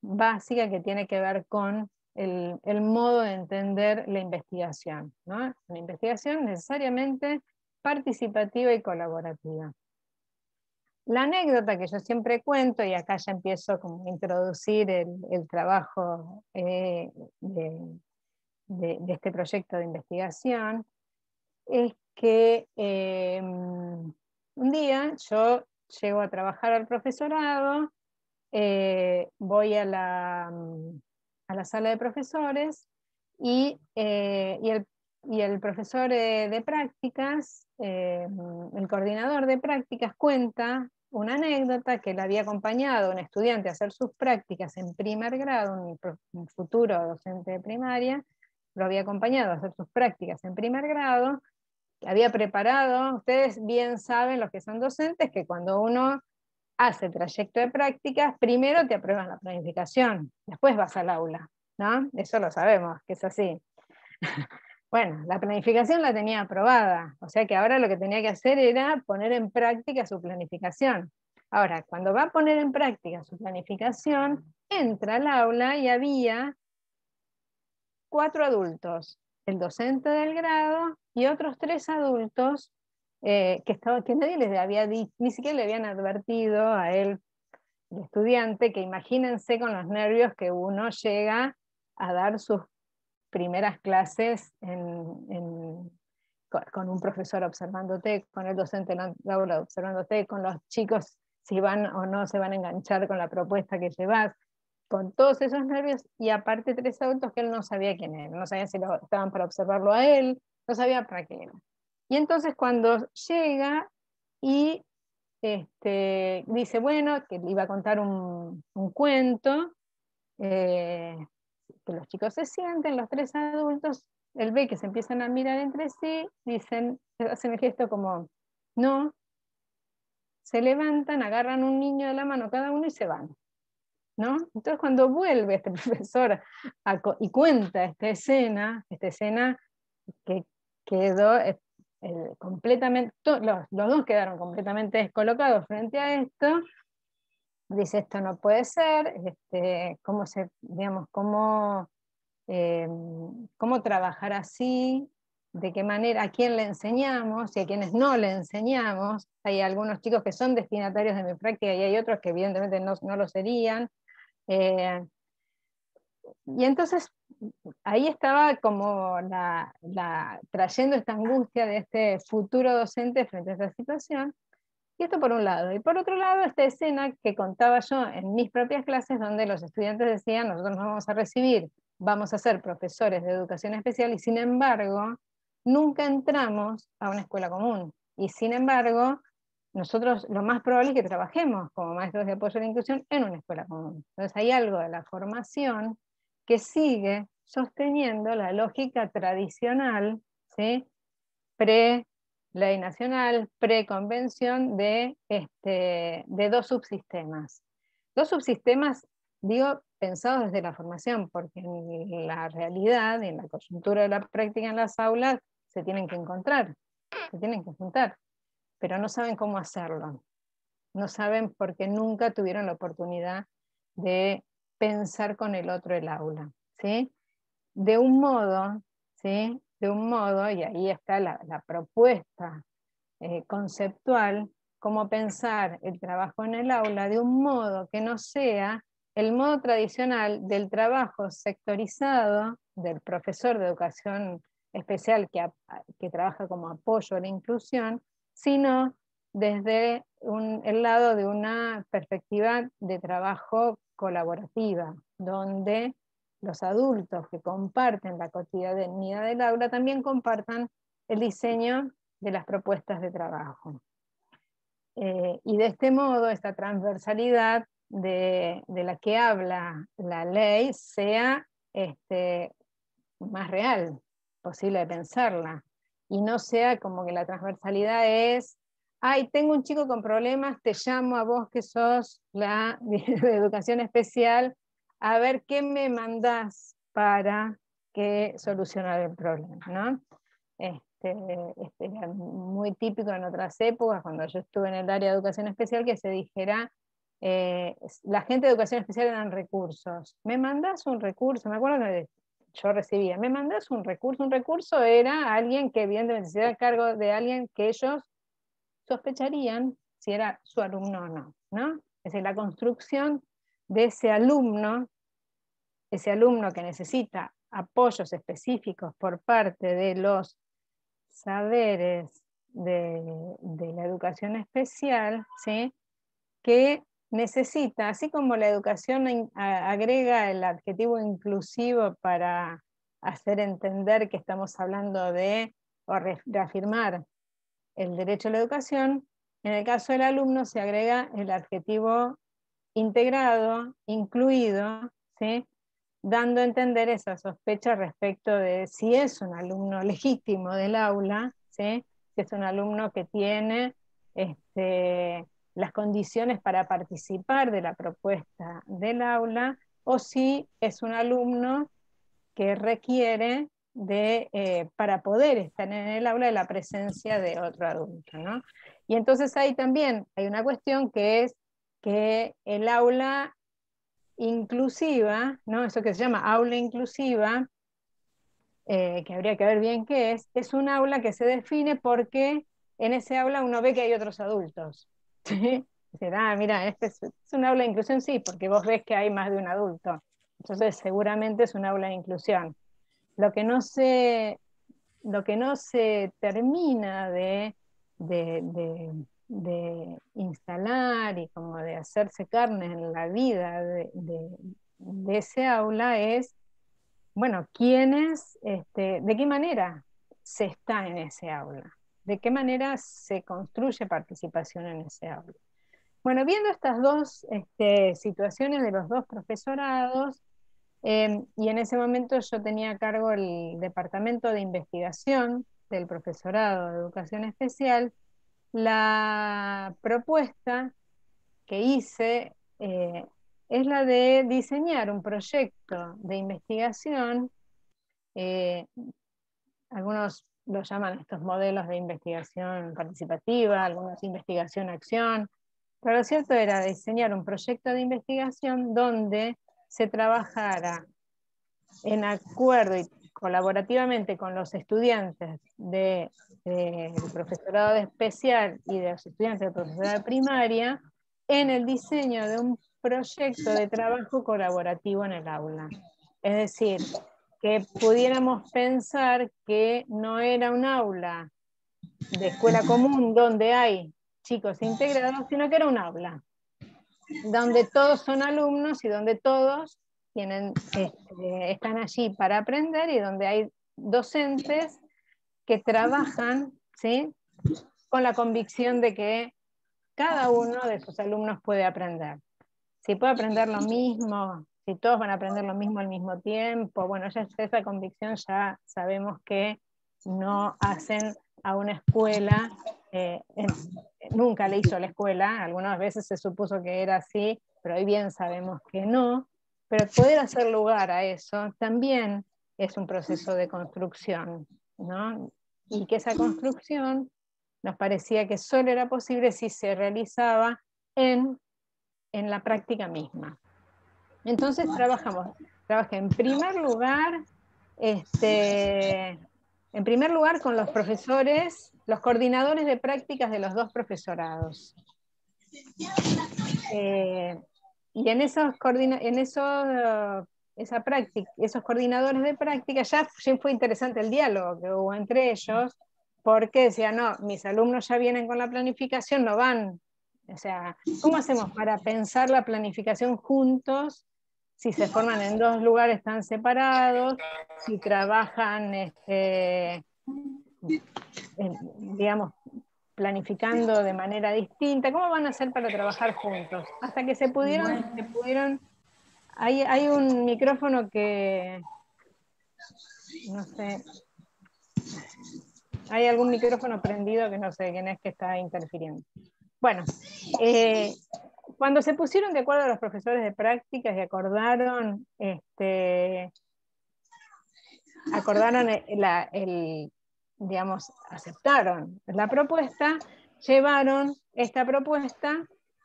básica que tiene que ver con el, modo de entender la investigación. ¿no? Una investigación necesariamente participativa y colaborativa. La anécdota que yo siempre cuento, y acá ya empiezo a introducir el, trabajo eh, de, este proyecto de investigación, es que eh, un día yo llego a trabajar al profesorado eh, voy a la, mm, a la, sala de profesores y, eh, y, el, y el, profesor eh, de prácticas, mm, el coordinador de prácticas, cuenta una anécdota que le había acompañado a un estudiante a hacer sus prácticas en primer grado, un, un futuro docente de primaria, lo había acompañado a hacer sus prácticas en primer grado, había preparado, ustedes bien saben, los que son docentes, que cuando uno hace trayecto de prácticas, primero te aprueban la planificación, después vas al aula, ¿no? Eso lo sabemos, que es así. Bueno, la planificación la tenía aprobada, o sea que ahora lo que tenía que hacer era poner en práctica su planificación. Ahora, cuando va a poner en práctica su planificación, entra al aula y había cuatro adultos, el docente del grado y otros tres adultos eh, que, estaba, que nadie les había dicho, ni siquiera le habían advertido a él, el estudiante, que imagínense con los nervios que uno llega a dar sus primeras clases con un profesor observándote, con el docente en la observándote, con los chicos si van o no se van a enganchar con la propuesta que llevas, con todos esos nervios y aparte tres adultos que él no sabía quién era, no sabía si lo, estaban para observarlo a él, no sabía para qué era. Y entonces cuando llega y este, dice, bueno, que le iba a contar un, cuento, eh, que los chicos se sienten, los tres adultos, él ve que se empiezan a mirar entre sí, dicen, hacen el gesto como, no, se levantan, agarran un niño de la mano cada uno y se van. ¿No? Entonces cuando vuelve este profesor y cuenta esta escena, esta escena que quedó eh, completamente, los, los, dos quedaron completamente descolocados frente a esto, dice esto no puede ser, este, cómo se, digamos, cómo, eh, cómo trabajar así, de qué manera, a quién le enseñamos y a quienes no le enseñamos. Hay algunos chicos que son destinatarios de mi práctica y hay otros que evidentemente no, no lo serían. Eh, y entonces ahí estaba como la, trayendo esta angustia de este futuro docente frente a esta situación. Y esto por un lado. Y por otro lado, esta escena que contaba yo en mis propias clases, donde los estudiantes decían, nosotros nos vamos a recibir, vamos a ser profesores de educación especial, y sin embargo, nunca entramos a una escuela común. Y sin embargo, nosotros lo más probable es que trabajemos como maestros de apoyo a la inclusión en una escuela común. Entonces hay algo de la formación que sigue sosteniendo la lógica tradicional, ¿sí? pre ley nacional, pre-convención de, este, de dos subsistemas. Dos subsistemas, digo, pensados desde la formación, porque en la realidad, en la coyuntura de la práctica en las aulas, se tienen que encontrar, se tienen que juntar, pero no saben cómo hacerlo. No saben porque nunca tuvieron la oportunidad de pensar con el otro el aula. ¿sí? De un modo, ¿sí? de un modo, y ahí está la, propuesta eh, conceptual, cómo pensar el trabajo en el aula de un modo que no sea el modo tradicional del trabajo sectorizado del profesor de educación especial que, que trabaja como apoyo a la inclusión, sino desde el lado de una perspectiva de trabajo colaborativa, donde los adultos que comparten la cotidianidad del aula también compartan el diseño de las propuestas de trabajo. Eh, y de este modo, esta transversalidad de, la que habla la ley sea este, más real, posible de pensarla, y no sea como que la transversalidad es, ay, tengo un chico con problemas, te llamo a vos que sos la de educación especial, a ver qué me mandás para que solucionar el problema, ¿no? Este, este, era muy típico en otras épocas, cuando yo estuve en el área de educación especial, que se dijera, eh, la gente de educación especial eran recursos. ¿Me mandás un recurso? Me acuerdo que yo recibía, ¿me mandas un recurso? Un recurso era alguien que evidentemente se a cargo de alguien que ellos sospecharían si era su alumno o no, ¿no? Es decir, la construcción de ese alumno, ese alumno que necesita apoyos específicos por parte de los saberes de, de la educación especial, ¿sí? que necesita, así como la educación agrega el adjetivo inclusivo para hacer entender que estamos hablando de o reafirmar el derecho a la educación, en el caso del alumno se agrega el adjetivo integrado, incluido, ¿sí? dando a entender esa sospecha respecto de si es un alumno legítimo del aula, ¿sí? si es un alumno que tiene este, las condiciones para participar de la propuesta del aula o si es un alumno que requiere de, eh, para poder estar en el aula, de la presencia de otro adulto. Y entonces ahí también hay una cuestión que es que el aula inclusiva, ¿no? eso que se llama aula inclusiva, eh, que habría que ver bien qué es, es un aula que se define porque en ese aula uno ve que hay otros adultos. ¿Sí? ah, mira, este es, un aula de inclusión, sí, porque vos ves que hay más de un adulto. Entonces, seguramente es un aula de inclusión. Lo que no se, lo que no se termina de, de, instalar y como de hacerse carne en la vida de, ese aula es, bueno, quiénes, este, de qué manera se está en ese aula, de qué manera se construye participación en ese aula. Bueno, viendo estas dos este, situaciones de los dos profesorados, em, y en ese momento yo tenía a cargo el departamento de investigación del profesorado de educación especial, la propuesta que hice eh, es la de diseñar un proyecto de investigación, eh, algunos lo llaman estos modelos de investigación participativa, algunos investigación-acción, pero lo cierto era diseñar un proyecto de investigación donde se trabajara en acuerdo y colaborativamente con los estudiantes del profesorado de especial y de los estudiantes del profesorado de primaria en el diseño de un proyecto de trabajo colaborativo en el aula. Es decir, que pudiéramos pensar que no era un aula de escuela común donde hay chicos integrados, sino que era un aula, donde todos son alumnos y donde todos tienen, este, están allí para aprender y donde hay docentes que trabajan ¿sí? con la convicción de que cada uno de sus alumnos puede aprender. Si puede aprender lo mismo, si todos van a aprender lo mismo al mismo tiempo, bueno, ya esa convicción ya sabemos que no hacen a una escuela eh, nunca le hizo la escuela, algunas veces se supuso que era así, pero hoy bien sabemos que no, pero poder hacer lugar a eso también es un proceso de construcción, ¿no? Y que esa construcción nos parecía que solo era posible si se realizaba en, en la práctica misma. Entonces trabajamos, trabajé en primer lugar, este, en primer lugar con los profesores los coordinadores de prácticas de los dos profesorados. Eh, y en esos, en esos, esa práctica, esos coordinadores de práctica ya, fue interesante el diálogo que hubo entre ellos, porque decían, no, mis alumnos ya vienen con la planificación, no van. O sea, ¿cómo hacemos para pensar la planificación juntos si se forman en dos lugares tan separados, si trabajan este, digamos, planificando de manera distinta? ¿Cómo van a hacer para trabajar juntos? Hasta que se pudieron, se pudieron hay, hay un micrófono que, no sé, hay algún micrófono prendido que no sé quién es que está interfiriendo. Bueno, eh, cuando se pusieron de acuerdo los profesores de prácticas y acordaron, este, acordaron la, el, digamos, aceptaron la propuesta, llevaron esta propuesta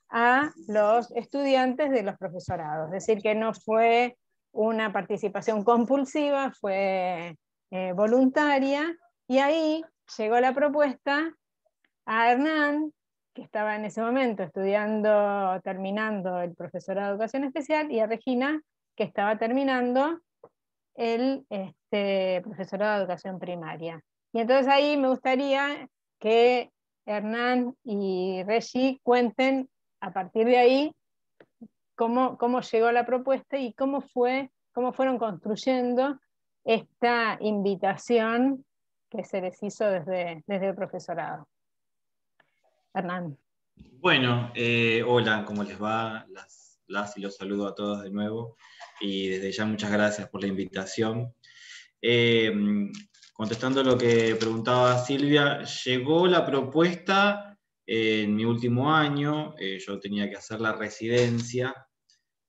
a los estudiantes de los profesorados. Es decir, que no fue una participación compulsiva, fue eh, voluntaria, y ahí llegó la propuesta a Hernán, que estaba en ese momento estudiando, terminando el profesorado de educación especial, y a Regina, que estaba terminando el este, profesorado de educación primaria. Y entonces ahí me gustaría que Hernán y Regi cuenten a partir de ahí cómo, cómo llegó la propuesta y cómo, fue, cómo fueron construyendo esta invitación que se les hizo desde, desde el profesorado. Bueno, eh, hola, ¿cómo les va? Las, las, y los saludo a todos de nuevo y desde ya muchas gracias por la invitación. Eh, contestando lo que preguntaba Silvia, llegó la propuesta en mi último año, eh, yo tenía que hacer la residencia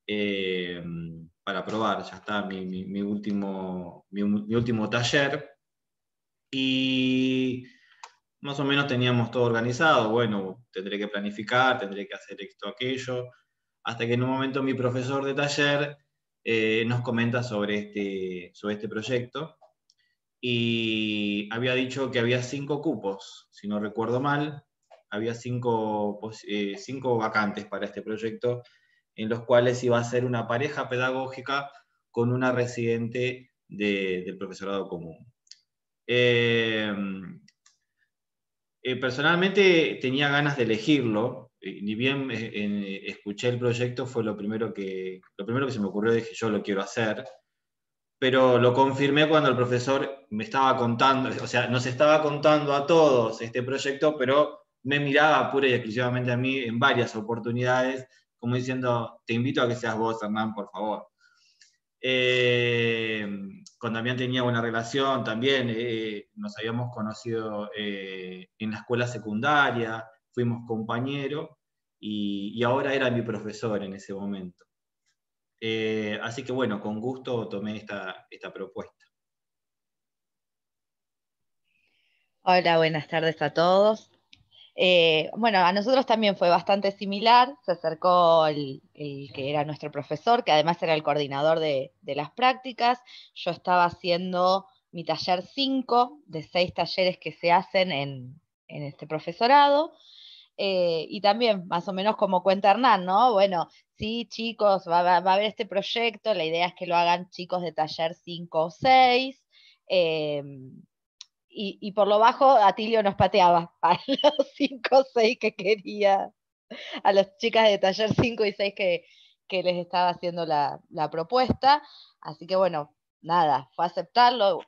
eh, para probar, ya está mi, último, mi, último taller. Y más o menos teníamos todo organizado, bueno, tendré que planificar, tendré que hacer esto, aquello, hasta que en un momento mi profesor de taller eh, nos comenta sobre este, sobre este proyecto y había dicho que había cinco cupos, si no recuerdo mal, había cinco, eh, cinco vacantes para este proyecto, en los cuales iba a ser una pareja pedagógica con una residente del profesorado común. Eh, personalmente tenía ganas de elegirlo, ni bien eh, eh, escuché el proyecto, fue lo primero, que, lo primero que se me ocurrió, dije, yo lo quiero hacer, pero lo confirmé cuando el profesor me estaba contando, o sea, nos estaba contando a todos este proyecto, pero me miraba pura y exclusivamente a mí en varias oportunidades, como diciendo, te invito a que seas vos, Hernán, por favor. Eh, con Damián tenía una relación también, nos habíamos conocido en la escuela secundaria, fuimos compañeros y, ahora era mi profesor en ese momento. Eh, así que bueno, con gusto tomé esta, esta propuesta. Hola, buenas tardes a todos. Eh, bueno, a nosotros también fue bastante similar. Se acercó el, que era nuestro profesor, que además era el coordinador de, las prácticas. Yo estaba haciendo mi taller 5 de seis talleres que se hacen en, este profesorado. Eh, y también, más o menos como cuenta Hernán, ¿no? Bueno, sí, chicos, va, a haber este proyecto, la idea es que lo hagan chicos de taller 5 o 6. Em, y, por lo bajo, Atilio nos pateaba a los 5 o 6 que quería, a las chicas de taller 5 y 6 que, les estaba haciendo la, la propuesta. Así que bueno, nada, fue aceptarlo.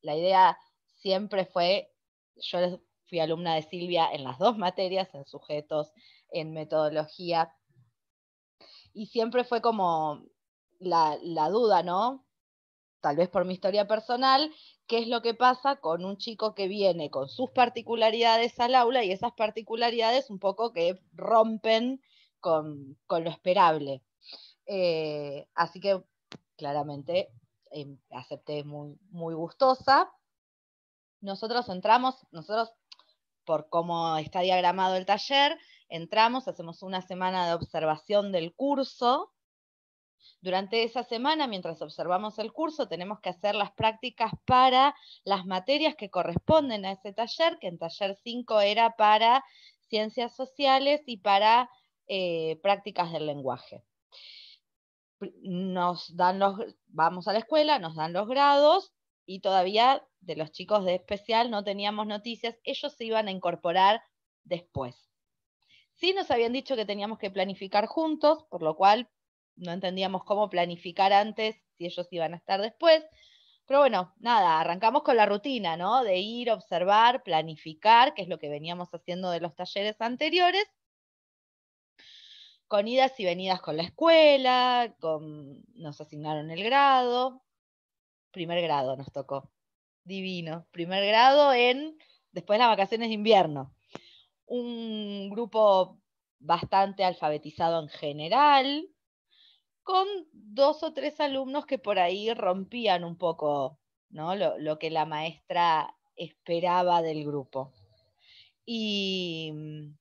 La idea siempre fue, yo fui alumna de Silvia en las dos materias, en sujetos, en metodología, y siempre fue como la, duda, ¿no? Tal vez por mi historia personal, qué es lo que pasa con un chico que viene con sus particularidades al aula y esas particularidades un poco que rompen con, lo esperable. Eh, así que claramente em, acepté muy, muy gustosa. Nosotros entramos, nosotros por cómo está diagramado el taller, entramos, hacemos una semana de observación del curso. Durante esa semana, mientras observamos el curso, tenemos que hacer las prácticas para las materias que corresponden a ese taller, que en taller 5 era para ciencias sociales y para eh, prácticas del lenguaje. Nos dan los, vamos a la escuela, nos dan los grados y todavía de los chicos de especial no teníamos noticias, ellos se iban a incorporar después. Sí nos habían dicho que teníamos que planificar juntos, por lo cual no entendíamos cómo planificar antes si ellos iban a estar después. Pero bueno, nada, arrancamos con la rutina, ¿no? De ir, observar, planificar, que es lo que veníamos haciendo de los talleres anteriores, con idas y venidas con la escuela, con, nos asignaron el grado, primer grado nos tocó divino. Primer grado en, después de las vacaciones de invierno. Un grupo bastante alfabetizado en general, con dos o tres alumnos que por ahí rompían un poco ¿no? lo, que la maestra esperaba del grupo. Y mm,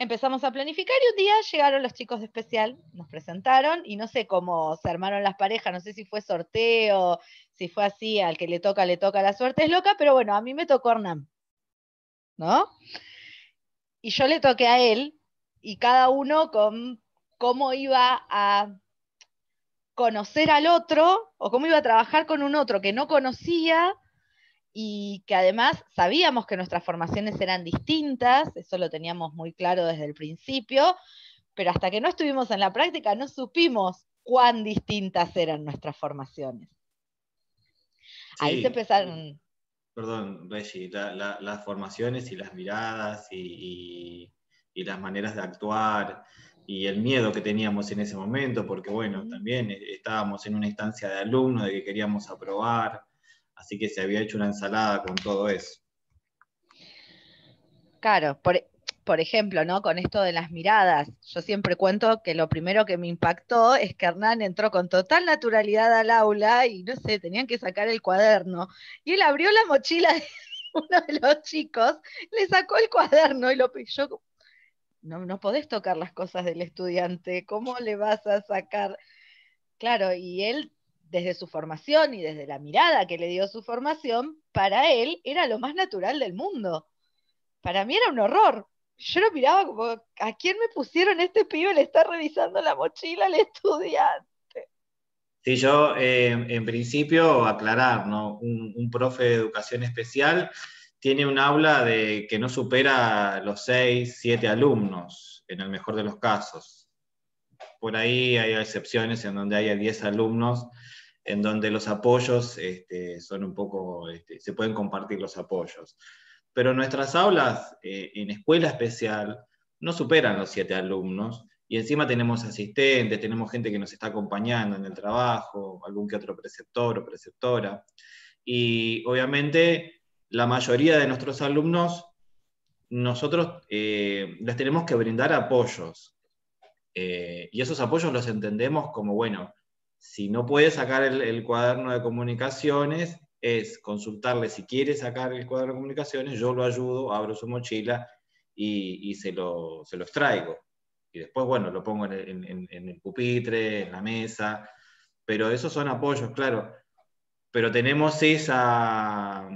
empezamos a planificar y un día llegaron los chicos de especial, nos presentaron y no sé cómo se armaron las parejas, no sé si fue sorteo, si fue así, al que le toca, le toca, la suerte es loca, pero bueno, a mí me tocó Hernán, ¿no? Y yo le toqué a él y cada uno con cómo iba a conocer al otro o cómo iba a trabajar con un otro que no conocía y que además sabíamos que nuestras formaciones eran distintas, eso lo teníamos muy claro desde el principio, pero hasta que no estuvimos en la práctica no supimos cuán distintas eran nuestras formaciones. Ahí se empezaron. Perdón, Reggie, las formaciones y las miradas y, las maneras de actuar y el miedo que teníamos en ese momento, porque bueno, también estábamos en una instancia de alumno, de que queríamos aprobar, Así que se había hecho una ensalada con todo eso. Claro, por, por ejemplo, ¿no? Con esto de las miradas, yo siempre cuento que lo primero que me impactó es que Hernán entró con total naturalidad al aula y no sé, tenían que sacar el cuaderno. Y él abrió la mochila de uno de los chicos, le sacó el cuaderno y lo yo no, no podés tocar las cosas del estudiante, ¿cómo le vas a sacar? Claro, y él desde su formación y desde la mirada que le dio su formación, para él era lo más natural del mundo. Para mí era un horror, yo lo miraba como, ¿a quién me pusieron este pibe? Le está revisando la mochila al estudiante. Sí, yo eh, en principio aclarar, ¿no? Un, profe de educación especial tiene un aula de que no supera los 6, 7 alumnos, en el mejor de los casos. Por ahí hay excepciones en donde hay 10 alumnos, en donde los apoyos este, son un poco, este, se pueden compartir los apoyos pero nuestras aulas eh, en escuela especial no superan los siete alumnos y encima tenemos asistentes, tenemos gente que nos está acompañando en el trabajo, algún que otro preceptor o preceptora. Y obviamente la mayoría de nuestros alumnos, nosotros eh, les tenemos que brindar apoyos. Eh, y esos apoyos los entendemos como, bueno, si no puede sacar el cuaderno de comunicaciones, es consultarle si quiere sacar el cuadro de comunicaciones, yo lo ayudo, abro su mochila y, se, lo, se los traigo. Y después, bueno, lo pongo en el, pupitre, en la mesa, pero esos son apoyos, claro. Pero tenemos esa,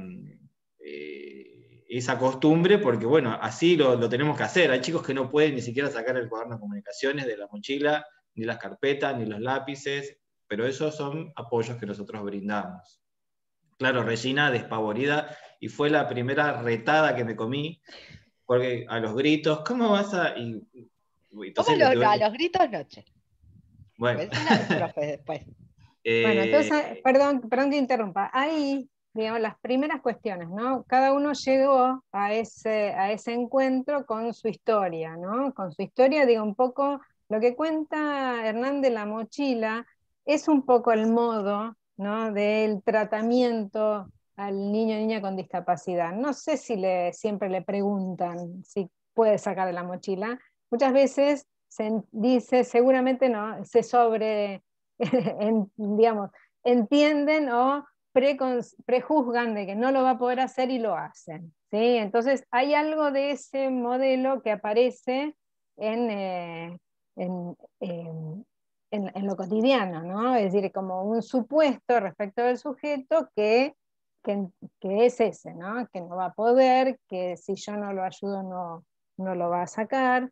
esa costumbre porque, bueno, así lo, lo, tenemos que hacer. Hay chicos que no pueden ni siquiera sacar el cuaderno de comunicaciones de la mochila, ni las carpetas, ni los lápices, pero esos son apoyos que nosotros brindamos. Claro, Regina despavorida y fue la primera retada que me comí, porque a los gritos, ¿cómo vas a...? Y, ¿Cómo a los gritos noche? Bueno. después. Eh, bueno, entonces, perdón, perdón que interrumpa. Ahí, digamos, las primeras cuestiones, ¿no? Cada uno llegó a ese, a ese encuentro con su historia, ¿no? Con su historia, digo, un poco, lo que cuenta Hernán de la mochila es un poco el modo del tratamiento al niño o niña con discapacidad. No sé si le, siempre le preguntan si puede sacar de la mochila. Muchas veces se dice, seguramente no, se sobre, digamos, entienden o prejuzgan de que no lo va a poder hacer y lo hacen. ¿sí? Entonces hay algo de ese modelo que aparece en, eh, en, lo cotidiano, ¿no? Es decir, como un supuesto respecto del sujeto que, que, es ese, ¿no? Que no va a poder, que si yo no lo ayudo no, no lo va a sacar.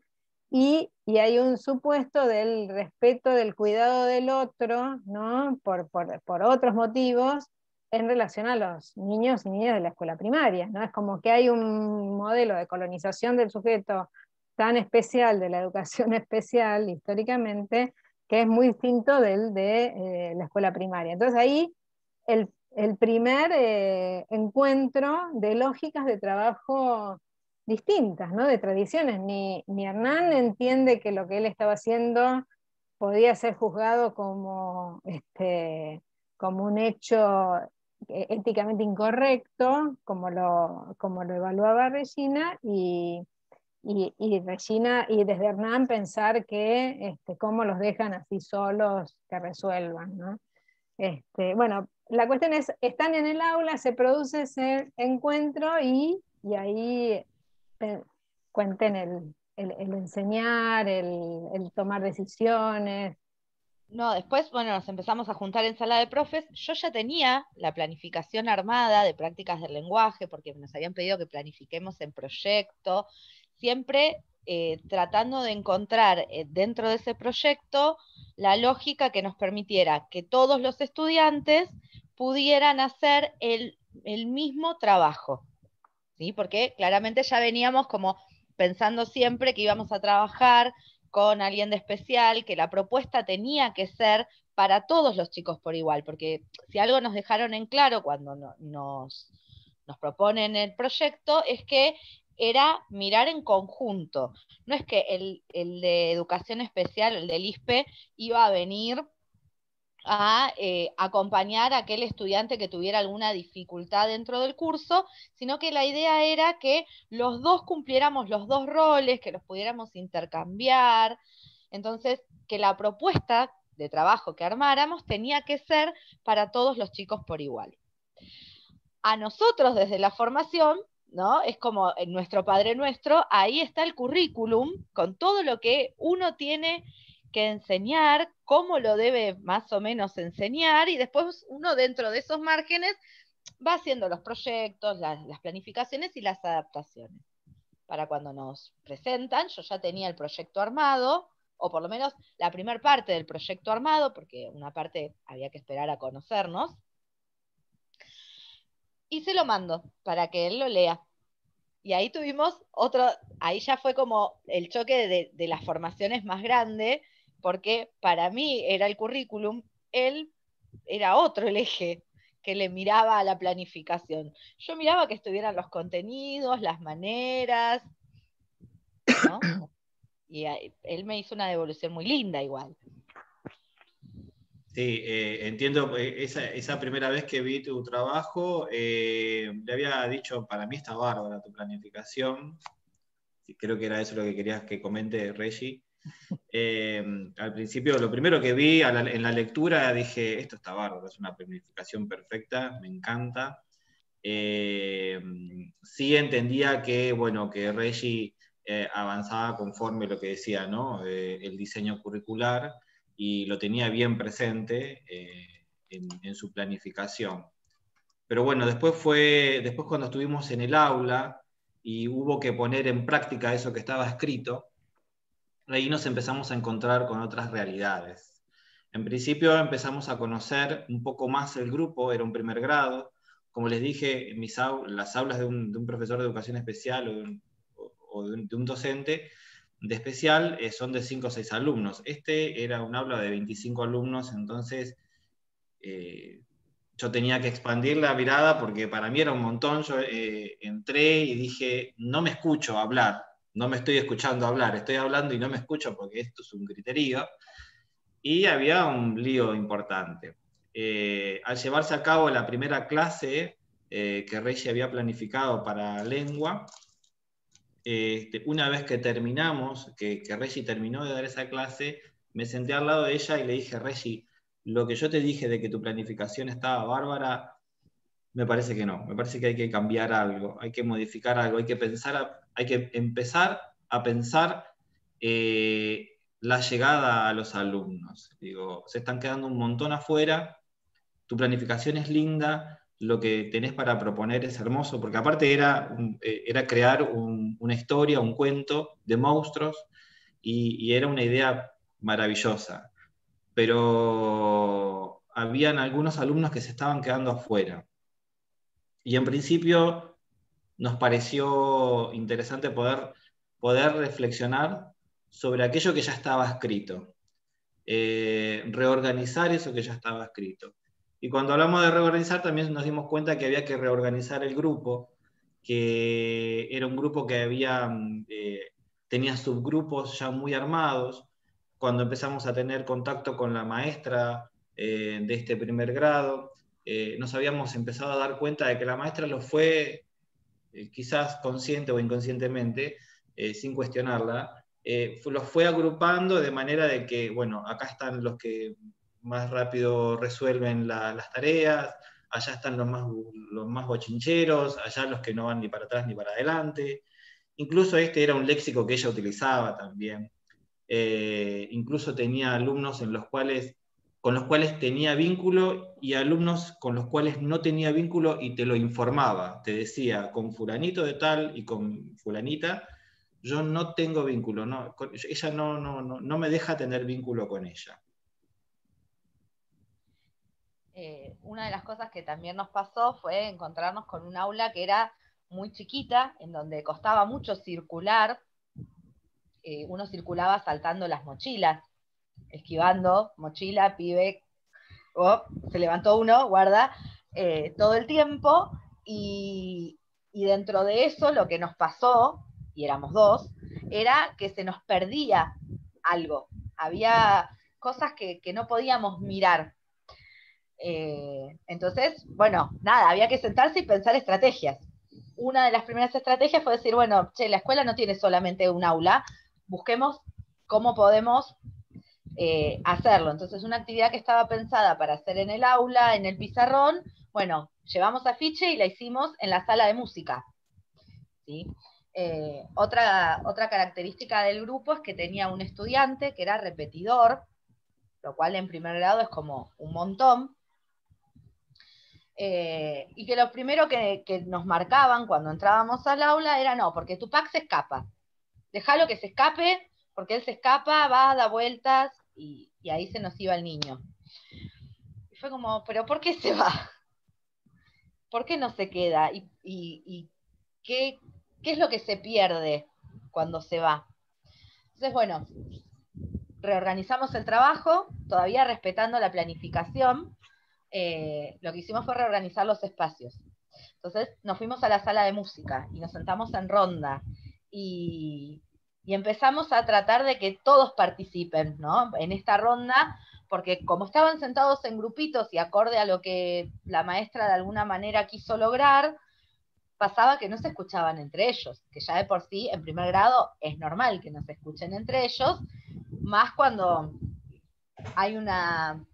Y, y, hay un supuesto del respeto, del cuidado del otro, ¿no? Por, por, por, otros motivos en relación a los niños y niñas de la escuela primaria. ¿no? Es como que hay un modelo de colonización del sujeto tan especial, de la educación especial históricamente, que es muy distinto del de eh, la escuela primaria. Entonces ahí el, primer eh, encuentro de lógicas de trabajo distintas, ¿no? de tradiciones. Ni, ni, Hernán entiende que lo que él estaba haciendo podía ser juzgado como, este, como un hecho éticamente incorrecto, como lo, como lo evaluaba Regina, y, y, Regina y desde Hernán pensar que este, cómo los dejan así solos que resuelvan. ¿no? Este, bueno, la cuestión es, están en el aula, se produce ese encuentro y, y ahí eh, cuenten el, el, enseñar, el, el, tomar decisiones. No, después, bueno, nos empezamos a juntar en sala de profes. Yo ya tenía la planificación armada de prácticas del lenguaje, porque nos habían pedido que planifiquemos en proyecto siempre eh, tratando de encontrar eh, dentro de ese proyecto la lógica que nos permitiera que todos los estudiantes pudieran hacer el, mismo trabajo. ¿sí? Porque claramente ya veníamos como pensando siempre que íbamos a trabajar con alguien de especial, que la propuesta tenía que ser para todos los chicos por igual, porque si algo nos dejaron en claro cuando nos, nos proponen el proyecto es que era mirar en conjunto. No es que el, de educación especial, el del ISPE, iba a venir a eh, acompañar a aquel estudiante que tuviera alguna dificultad dentro del curso, sino que la idea era que los dos cumpliéramos los dos roles, que los pudiéramos intercambiar. Entonces, que la propuesta de trabajo que armáramos tenía que ser para todos los chicos por igual. A nosotros desde la formación, ¿no? Es como en nuestro Padre Nuestro, ahí está el currículum con todo lo que uno tiene que enseñar, cómo lo debe más o menos enseñar y después uno dentro de esos márgenes va haciendo los proyectos, las, planificaciones y las adaptaciones. Para cuando nos presentan, yo ya tenía el proyecto armado, o por lo menos la primera parte del proyecto armado, porque una parte había que esperar a conocernos, y se lo mando para que él lo lea. Y ahí tuvimos otro, ahí ya fue como el choque de, de las formaciones más grande, porque para mí era el currículum, él era otro el eje que le miraba a la planificación. Yo miraba que estuvieran los contenidos, las maneras, Y él me hizo una devolución muy linda igual. Sí, eh, entiendo, eh, esa, primera vez que vi tu trabajo, eh, le había dicho, para mí está bárbara tu planificación, creo que era eso lo que querías que comente Reggie. Eh, al principio, lo primero que vi en la lectura, dije, esto está bárbaro, es una planificación perfecta, me encanta. Eh, sí entendía que, bueno, que Reggie eh, avanzaba conforme lo que decía, ¿no? el diseño curricular y lo tenía bien presente en, en, su planificación. Pero bueno, después fue, después cuando estuvimos en el aula y hubo que poner en práctica eso que estaba escrito, ahí nos empezamos a encontrar con otras realidades. En principio empezamos a conocer un poco más el grupo, era un primer grado. Como les dije, las aulas de un, profesor de educación especial o de un, docente de especial eh, son de 5 o 6 alumnos. Este era un aula de 25 alumnos, entonces eh, yo tenía que expandir la mirada porque para mí era un montón. Yo eh, entré y dije, no me escucho hablar, no me estoy escuchando hablar, estoy hablando y no me escucho porque esto es un criterio. Y había un lío importante. Eh, al llevarse a cabo la primera clase eh, que Reggie había planificado para lengua, este, una vez que terminamos, que, que Reggie terminó de dar esa clase, me senté al lado de ella y le dije, Reggie, lo que yo te dije de que tu planificación estaba bárbara, me parece que no, me parece que hay que cambiar algo, hay que modificar algo, hay que pensar, hay que empezar a pensar eh, la llegada a los alumnos. Digo, se están quedando un montón afuera, tu planificación es linda, lo que tenés para proponer es hermoso, porque aparte era, eh, era crear una historia, un cuento de monstruos, y, y era una idea maravillosa. Pero habían algunos alumnos que se estaban quedando afuera. Y en principio nos pareció interesante poder, poder reflexionar sobre aquello que ya estaba escrito, eh, reorganizar eso que ya estaba escrito. Y cuando hablamos de reorganizar, también nos dimos cuenta que había que reorganizar el grupo, que era un grupo que había, eh, tenía subgrupos ya muy armados. Cuando empezamos a tener contacto con la maestra eh, de este primer grado, nos habíamos empezado a dar cuenta de que la maestra lo fue, eh, quizás consciente o inconscientemente, eh, sin cuestionarla, lo fue agrupando de manera de que, bueno, acá están los que más rápido resuelven las tareas, allá están los más, los más bochincheros, allá los que no van ni para atrás ni para adelante. Incluso este era un léxico que ella utilizaba también. incluso tenía alumnos en los cuales con los cuales tenía vínculo y alumnos con los cuales no tenía vínculo y te lo informaba. Te decía, con fulanito de tal y con fulanita, yo no tengo vínculo, no, ella no, no, no, me deja tener vínculo con ella. Eh, una de las cosas que también nos pasó fue encontrarnos con un aula que era muy chiquita, en donde costaba mucho circular. Eh, uno circulaba saltando las mochilas esquivando, mochila, pibe, se levantó uno, guarda, eh, todo el tiempo, y, dentro de eso lo que nos pasó, y éramos dos, era que se nos perdía algo, había cosas que, no podíamos mirar, Eh, entonces, bueno, nada, había que sentarse y pensar estrategias. Una de las primeras estrategias fue decir, bueno, che, la escuela no tiene solamente un aula, busquemos cómo podemos eh, hacerlo. Entonces, una actividad que estaba pensada para hacer en el aula, en el pizarrón, bueno, llevamos afiche y la hicimos en la sala de música. Eh, otra, otra característica del grupo es que tenía un estudiante que era repetidor, lo cual en primer grado es como un montón. Eh, y que lo primero que, nos marcaban cuando entrábamos al aula era no, porque Tupac se escapa. Déjalo que se escape, porque él se escapa, va, da vueltas, y, ahí se nos iba el niño. Y fue como, ¿pero por qué se va? ¿Por qué no se queda? ¿Y, qué, ¿Qué es lo que se pierde cuando se va? Entonces, bueno, reorganizamos el trabajo, todavía respetando la planificación. Eh, lo que hicimos fue reorganizar los espacios. Entonces nos fuimos a la sala de música y nos sentamos en ronda y, y empezamos a tratar de que todos participen ¿no? en esta ronda, porque como estaban sentados en grupitos y acorde a lo que la maestra de alguna manera quiso lograr, pasaba que no se escuchaban entre ellos, que ya de por sí, en primer grado, es normal que no se escuchen entre ellos, más cuando hay una,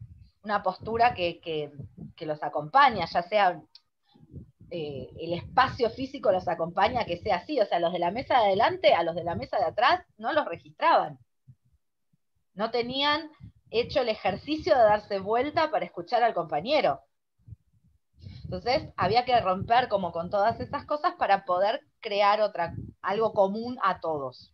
postura que, los acompaña, ya sea eh, el espacio físico los acompaña que sea así, o sea, los de la mesa de adelante a los de la mesa de atrás no los registraban. No tenían hecho el ejercicio de darse vuelta para escuchar al compañero. Entonces había que romper como con todas esas cosas para poder crear otra, algo común a todos.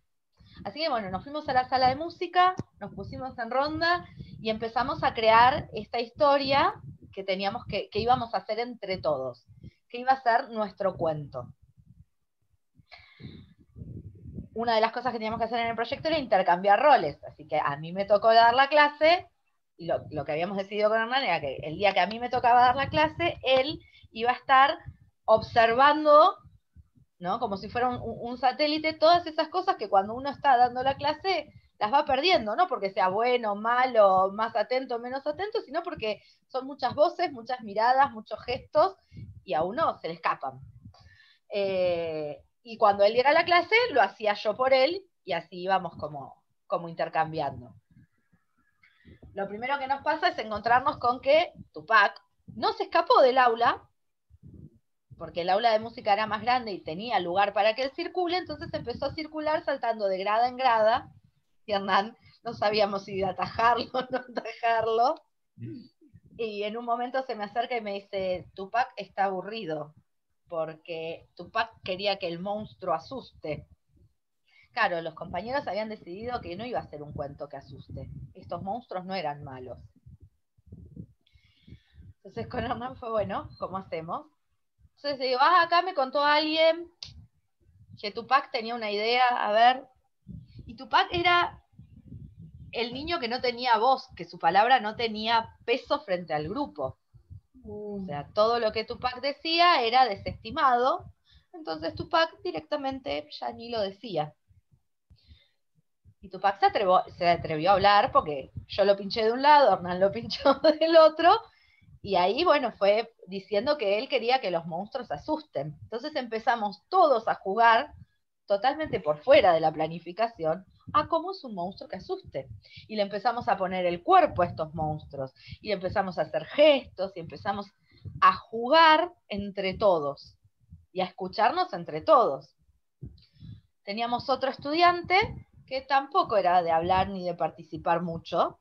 Así que bueno, nos fuimos a la sala de música, nos pusimos en ronda y empezamos a crear esta historia que teníamos que, que íbamos a hacer entre todos, que iba a ser nuestro cuento. Una de las cosas que teníamos que hacer en el proyecto era intercambiar roles, así que a mí me tocó dar la clase y lo, que habíamos decidido con Hernán era que el día que a mí me tocaba dar la clase, él iba a estar observando, ¿no? Como si fuera un, satélite, todas esas cosas que cuando uno está dando la clase las va perdiendo, no porque sea bueno, malo, más atento, menos atento, sino porque son muchas voces, muchas miradas, muchos gestos, y a uno se le escapan. Eh, y cuando él diera la clase, lo hacía yo por él, y así íbamos como, como intercambiando lo primero que nos pasa es encontrarnos con que Tupac no se escapó del aula, porque el aula de música era más grande y tenía lugar para que él circule, entonces empezó a circular saltando de grada en grada, y Hernán no sabíamos si atajarlo o no atajarlo, y en un momento se me acerca y me dice, Tupac está aburrido, porque Tupac quería que el monstruo asuste. Claro, los compañeros habían decidido que no iba a ser un cuento que asuste. Estos monstruos no eran malos. Entonces con Hernán fue, bueno, ¿cómo hacemos? Entonces digo, ah, acá me contó alguien que Tupac tenía una idea, a ver. Y Tupac era el niño que no tenía voz, que su palabra no tenía peso frente al grupo. O sea, todo lo que Tupac decía era desestimado. Entonces Tupac directamente ya ni lo decía. Y Tupac se, se atrevió a hablar porque yo lo pinché de un lado, Hernán lo pinchó del otro, y ahí, bueno, fue diciendo que él quería que los monstruos asusten. Entonces empezamos todos a jugar totalmente por fuera de la planificación a cómo es un monstruo que asuste. Y le empezamos a poner el cuerpo a estos monstruos, y le empezamos a hacer gestos, y empezamos a jugar entre todos, y a escucharnos entre todos. Teníamos otro estudiante que tampoco era de hablar ni de participar mucho.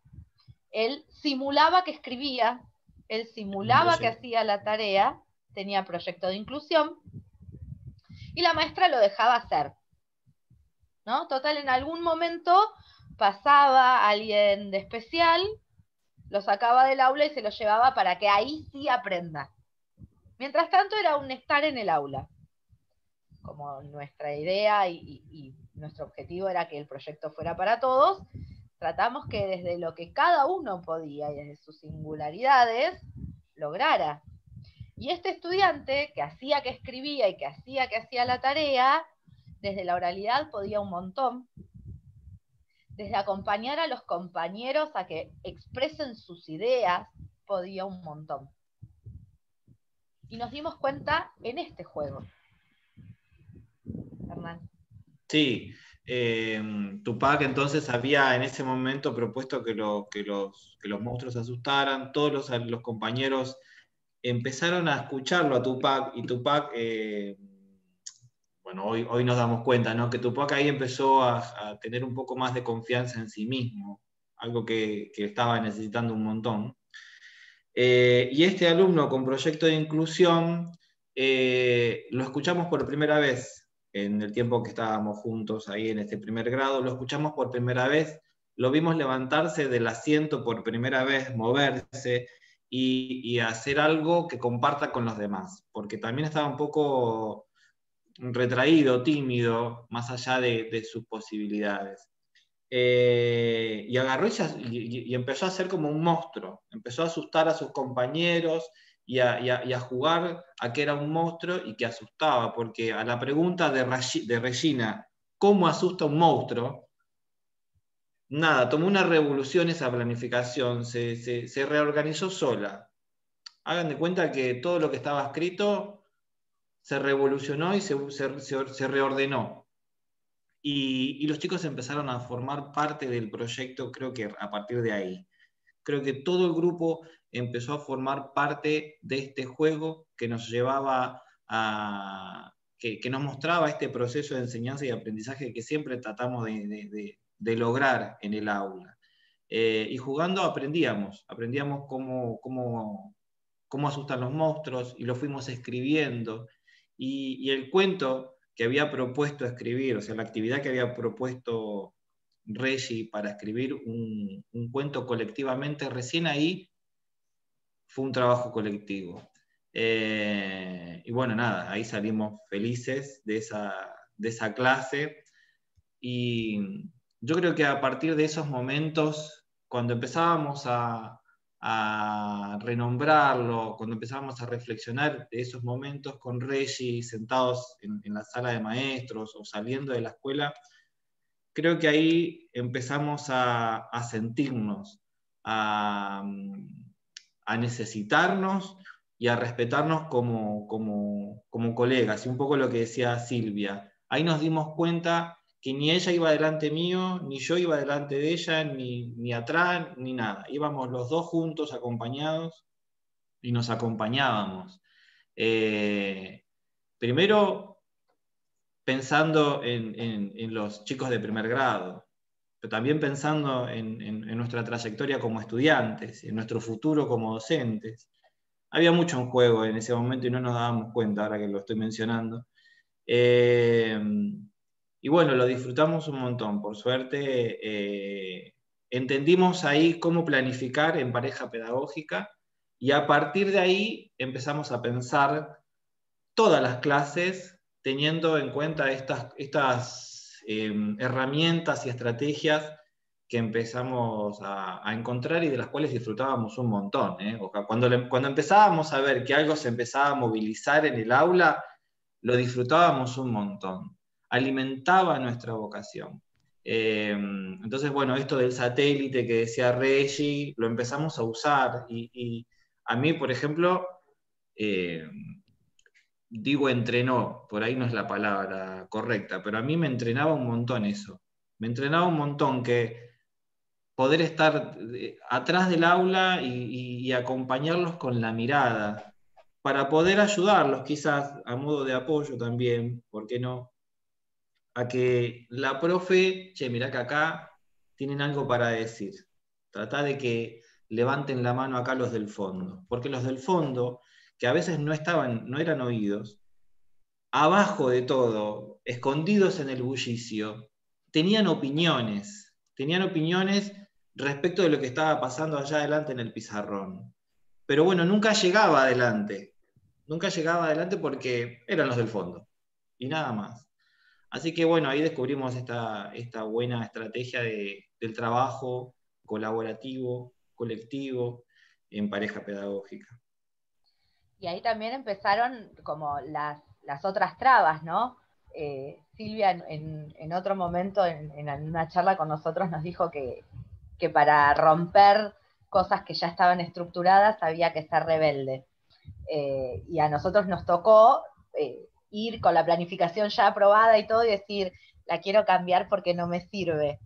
Él simulaba que escribía, él simulaba que hacía la tarea, tenía proyecto de inclusión, y la maestra lo dejaba hacer. Total, en algún momento pasaba alguien de especial, lo sacaba del aula y se lo llevaba para que ahí sí aprenda. Mientras tanto era un estar en el aula, como nuestra idea y nuestro objetivo era que el proyecto fuera para todos, tratamos que desde lo que cada uno podía y desde sus singularidades lograra. Y este estudiante que hacía que escribía y que hacía que hacía la tarea, desde la oralidad podía un montón, desde acompañar a los compañeros a que expresen sus ideas podía un montón. Y nos dimos cuenta en este juego. Hernán. Sí, eh, Tupac entonces había en ese momento propuesto que, los, los, monstruos se asustaran, todos los, compañeros empezaron a escucharlo a Tupac y Tupac, eh, bueno, hoy, hoy nos damos cuenta, ¿no? Que Tupac ahí empezó a, tener un poco más de confianza en sí mismo, algo que, estaba necesitando un montón. Eh, y este alumno con proyecto de inclusión lo escuchamos por primera vez en el tiempo que estábamos juntos ahí en este primer grado, lo escuchamos por primera vez, lo vimos levantarse del asiento por primera vez, moverse y, hacer algo que comparta con los demás, porque también estaba un poco retraído, tímido, más allá de, sus posibilidades. Eh, y agarró y, empezó a ser como un monstruo, empezó a asustar a sus compañeros y a, jugar a que era un monstruo y que asustaba, porque a la pregunta de, de Regina, ¿cómo asusta un monstruo? Nada, tomó una revolución esa planificación, se, reorganizó sola. Hagan de cuenta que todo lo que estaba escrito se revolucionó y se, reordenó. Y, y, los chicos empezaron a formar parte del proyecto, creo que a partir de ahí. Creo que todo el grupo empezó a formar parte de este juego que nos llevaba a, que, nos mostraba este proceso de enseñanza y aprendizaje que siempre tratamos de, lograr en el aula. Eh, y jugando aprendíamos, aprendíamos cómo, cómo, cómo, asustan los monstruos y lo fuimos escribiendo. Y, el cuento que había propuesto escribir, o sea, la actividad que había propuesto Reggie para escribir un, cuento colectivamente, recién ahí fue un trabajo colectivo. Eh, y bueno, nada, ahí salimos felices de esa, de esa clase. Y yo creo que a partir de esos momentos, cuando empezábamos a, renombrarlo, cuando empezábamos a reflexionar de esos momentos con Reggie sentados en, en, la sala de maestros o saliendo de la escuela, creo que ahí empezamos a, a sentirnos, a, a necesitarnos y a respetarnos como, como, como colegas. Y un poco lo que decía Silvia. Ahí nos dimos cuenta que ni ella iba delante mío, ni yo iba delante de ella, ni, ni atrás, ni nada. Íbamos los dos juntos, acompañados, y nos acompañábamos. Eh, primero, pensando en, los chicos de primer grado, pero también pensando en, nuestra trayectoria como estudiantes, en nuestro futuro como docentes. Había mucho en juego en ese momento y no nos dábamos cuenta ahora que lo estoy mencionando. Eh, y bueno, lo disfrutamos un montón, por suerte. Eh, entendimos ahí cómo planificar en pareja pedagógica y a partir de ahí empezamos a pensar todas las clases teniendo en cuenta estas, estas Em, herramientas y estrategias que empezamos a, encontrar y de las cuales disfrutábamos un montón. ¿eh? cuando, cuando empezábamos a ver que algo se empezaba a movilizar en el aula, lo disfrutábamos un montón, alimentaba nuestra vocación. Em, entonces, bueno, esto del satélite que decía Reggie, lo empezamos a usar y, a mí, por ejemplo, em, digo entrenó, por ahí no es la palabra correcta, pero a mí me entrenaba un montón eso. Me entrenaba un montón que poder estar eh, atrás del aula y, acompañarlos con la mirada, para poder ayudarlos quizás a modo de apoyo también, ¿por qué no? A que la profe, che, mirá que acá tienen algo para decir. Trata de que levanten la mano acá los del fondo, porque los del fondo que a veces no estaban, no eran oídos, abajo de todo, escondidos en el bullicio, tenían opiniones, tenían opiniones respecto de lo que estaba pasando allá adelante en el pizarrón. Pero bueno, nunca llegaba adelante, nunca llegaba adelante porque eran los del fondo, y nada más. Así que bueno, ahí descubrimos esta, esta buena estrategia del trabajo colaborativo, colectivo, en pareja pedagógica. Y ahí también empezaron como las, otras trabas, ¿no? Eh, Silvia en, otro momento, en, una charla con nosotros, nos dijo que, para romper cosas que ya estaban estructuradas había que ser rebelde. Eh, y a nosotros nos tocó eh, ir con la planificación ya aprobada y todo y decir, la quiero cambiar porque no me sirve.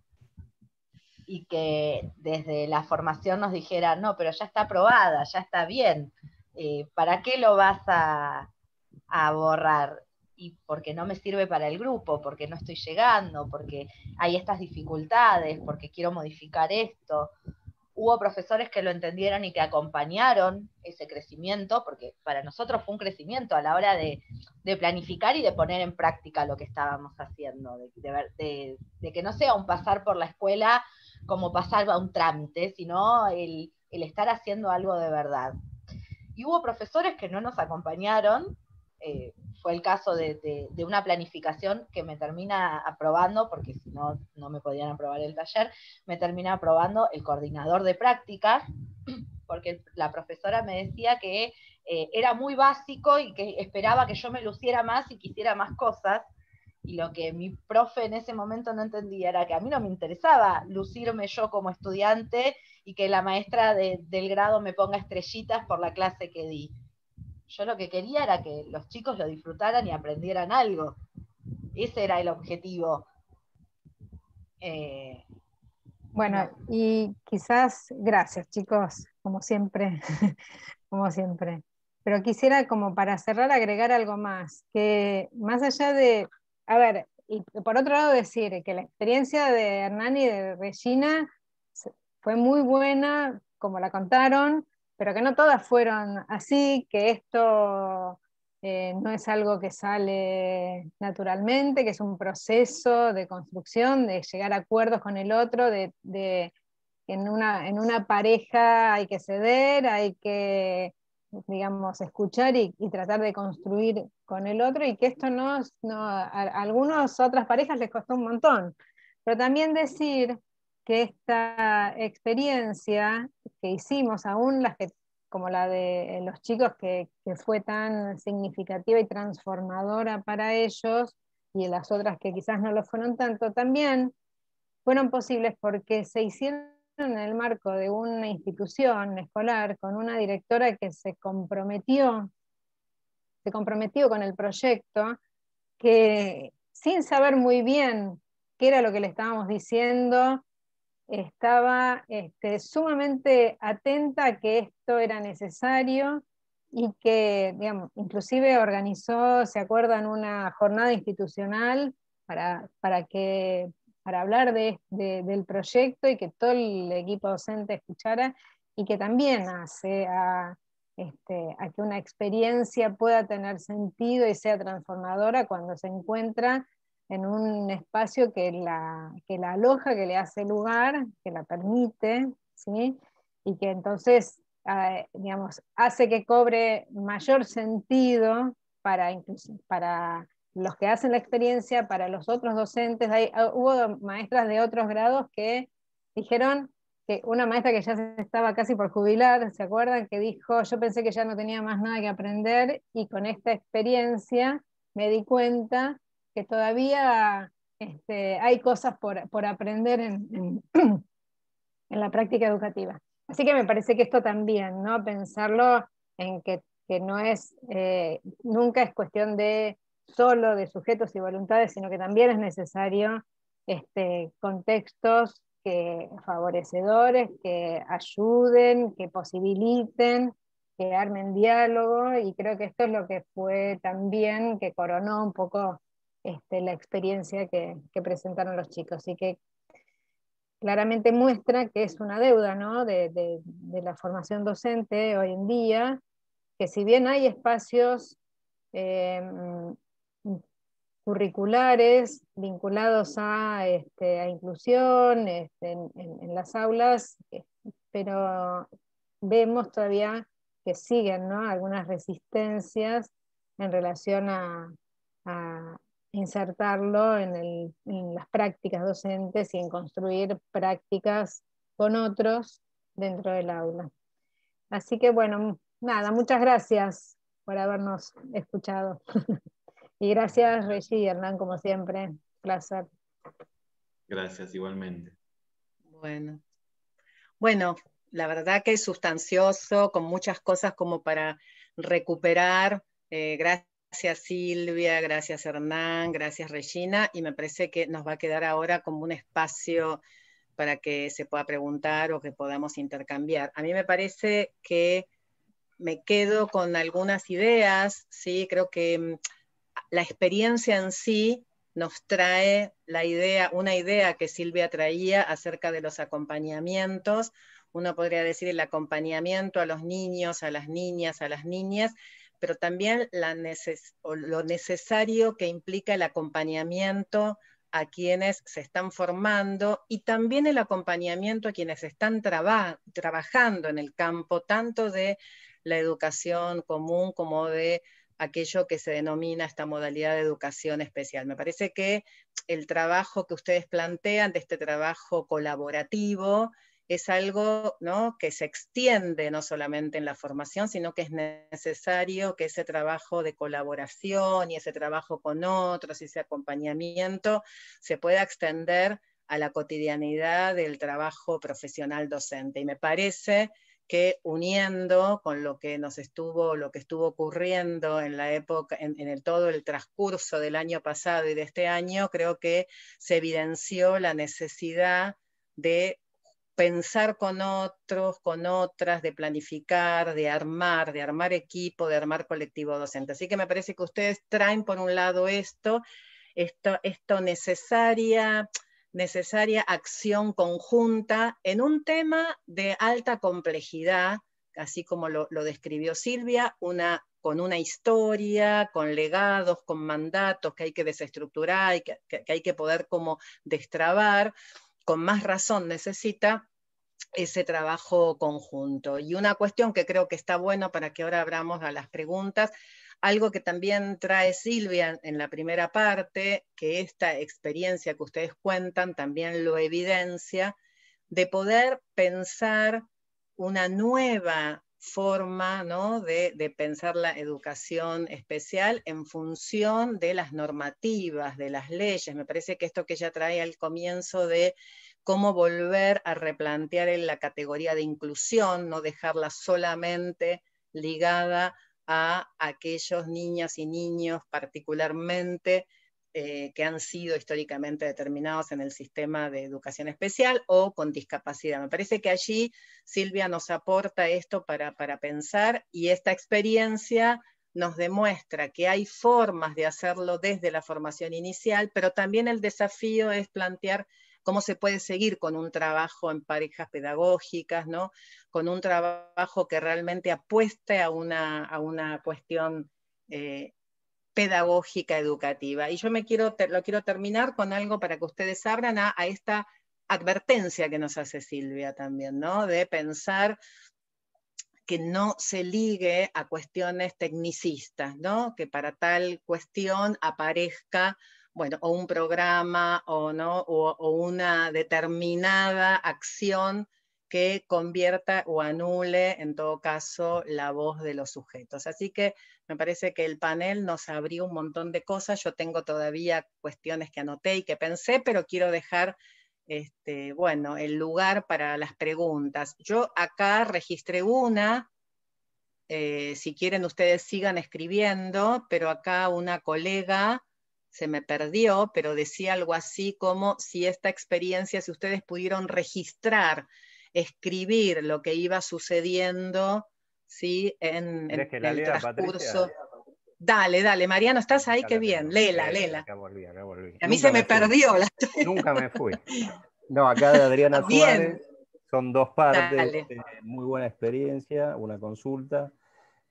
Y que desde la formación nos dijera, no, pero ya está aprobada, ya está bien, eh, ¿para qué lo vas a, a borrar? y porque no me sirve para el grupo, porque no estoy llegando, porque hay estas dificultades, porque quiero modificar esto. Hubo profesores que lo entendieron y que acompañaron ese crecimiento, porque para nosotros fue un crecimiento a la hora de, planificar y de poner en práctica lo que estábamos haciendo, de, que no sea un pasar por la escuela como pasar a un trámite, sino el, estar haciendo algo de verdad. Y hubo profesores que no nos acompañaron, eh, fue el caso de, una planificación que me termina aprobando, porque si no, no me podían aprobar el taller, me termina aprobando el coordinador de prácticas, porque la profesora me decía que eh, era muy básico y que esperaba que yo me luciera más y quisiera más cosas. Y lo que mi profe en ese momento no entendía era que a mí no me interesaba lucirme yo como estudiante y que la maestra del grado me ponga estrellitas por la clase que di yo lo que quería era que los chicos lo disfrutaran y aprendieran algo. Ese era el objetivo. Eh, bueno, y quizás, gracias chicos, como siempre, como siempre. Pero quisiera como para cerrar agregar algo más, que más allá de, a ver, y por otro lado decir que la experiencia de Hernán y de Regina fue muy buena, como la contaron, pero que no todas fueron así, que esto eh, no es algo que sale naturalmente, que es un proceso de construcción, de llegar a acuerdos con el otro, de, en, una, en, una, pareja hay que ceder, hay que, digamos, escuchar y, tratar de construir con el otro, y que esto no, no a, a algunas otras parejas les costó un montón. Pero también decir que esta experiencia que hicimos, aún las que, como la de los chicos, que, fue tan significativa y transformadora para ellos, y las otras que quizás no lo fueron tanto, también fueron posibles porque se hicieron en el marco de una institución escolar con una directora que se comprometió, se comprometió con el proyecto, que sin saber muy bien qué era lo que le estábamos diciendo, estaba este, sumamente atenta a que esto era necesario y que, digamos, inclusive organizó, se acuerdan, una jornada institucional para, para, que, para hablar de, del proyecto y que todo el equipo docente escuchara y que también hace a, este, a que una experiencia pueda tener sentido y sea transformadora cuando se encuentra en un espacio que la, que la aloja, que le hace lugar, que la permite, ¿sí? y que entonces, eh, digamos, hace que cobre mayor sentido para, para los que hacen la experiencia, para los otros docentes. Hay, ah, hubo maestras de otros grados que dijeron que una maestra que ya se estaba casi por jubilar, ¿se acuerdan? Que dijo, yo pensé que ya no tenía más nada que aprender y con esta experiencia me di cuenta que todavía este, hay cosas por, aprender en, en, la práctica educativa. Así que me parece que esto también, ¿no? Pensarlo en que, no es, eh, nunca es cuestión de solo de sujetos y voluntades, sino que también es necesario este, contextos que favorecedores, que ayuden, que posibiliten, que armen diálogo, y creo que esto es lo que fue también que coronó un poco este, la experiencia que, presentaron los chicos y que claramente muestra que es una deuda de, la formación docente hoy en día, que si bien hay espacios em, curriculares vinculados a, este, inclusión este, en, las aulas, eh, pero vemos todavía que siguen algunas resistencias en relación a, insertarlo en, las prácticas docentes y en construir prácticas con otros dentro del aula. Así que bueno, nada, muchas gracias por habernos escuchado. y gracias Reggie y Hernán, como siempre. Placer. Gracias, igualmente. Bueno. Bueno, la verdad que es sustancioso, con muchas cosas como para recuperar. Eh, gracias Silvia, gracias Hernán, gracias Regina, y me parece que nos va a quedar ahora como un espacio para que se pueda preguntar o que podamos intercambiar. A mí me parece que me quedo con algunas ideas, ¿sí? Creo que mm, la experiencia en sí nos trae la idea, una idea que Silvia traía acerca de los acompañamientos. Uno podría decir el acompañamiento a los niños, a las niñas, a las niñas, pero también lo necesario que implica el acompañamiento a quienes se están formando y también el acompañamiento a quienes están trabajando en el campo, tanto de la educación común como de aquello que se denomina esta modalidad de educación especial. Me parece que el trabajo que ustedes plantean de este trabajo colaborativo es algo ¿no? que se extiende no solamente en la formación, sino que es necesario que ese trabajo de colaboración y ese trabajo con otros y ese acompañamiento se pueda extender a la cotidianidad del trabajo profesional docente. Y me parece que uniendo con lo que nos estuvo, lo que estuvo ocurriendo en la época, en, el, todo el transcurso del año pasado y de este año, creo que se evidenció la necesidad de pensar con otros, con otras, de planificar, de armar, de armar equipo, de armar colectivo docente. Así que me parece que ustedes traen por un lado esto, esto, esto necesaria, necesaria acción conjunta en un tema de alta complejidad, así como lo, describió Silvia, una, con una historia, con legados, con mandatos que hay que desestructurar y que, que hay que poder como destrabar, con más razón necesita ese trabajo conjunto. Y una cuestión que creo que está bueno para que ahora abramos a las preguntas, algo que también trae Silvia en la primera parte, que esta experiencia que ustedes cuentan también lo evidencia, de poder pensar una nueva forma de, de, pensar la educación especial en función de las normativas, de las leyes. Me parece que esto que ella trae al comienzo de cómo volver a replantear en la categoría de inclusión, no dejarla solamente ligada a aquellos niñas y niños particularmente eh, que han sido históricamente determinados en el sistema de educación especial o con discapacidad. Me parece que allí Silvia nos aporta esto para, para pensar y esta experiencia nos demuestra que hay formas de hacerlo desde la formación inicial, pero también el desafío es plantear cómo se puede seguir con un trabajo en parejas pedagógicas, ¿no? con un trabajo que realmente apueste a una, a una cuestión eh, pedagógica educativa. Y yo me quiero, lo quiero terminar con algo para que ustedes abran a, esta advertencia que nos hace Silvia también, ¿no? de pensar que no se ligue a cuestiones tecnicistas, ¿no? que para tal cuestión aparezca bueno, o un programa o, ¿no? o, una determinada acción que convierta o anule, en todo caso, la voz de los sujetos. Así que me parece que el panel nos abrió un montón de cosas. Yo tengo todavía cuestiones que anoté y que pensé, pero quiero dejar este, bueno, el lugar para las preguntas. Yo acá registré una, eh, si quieren ustedes sigan escribiendo, pero acá una colega se me perdió, pero decía algo así como si esta experiencia, si ustedes pudieron registrar, escribir lo que iba sucediendo, ¿sí? En, el transcurso. Dale, dale, Mariano, ¿estás ahí? Qué bien, léela, léela. A mí se me, perdió. La... Nunca me fui. No, acá de Adriana Suárez son dos partes, muy buena experiencia, una consulta.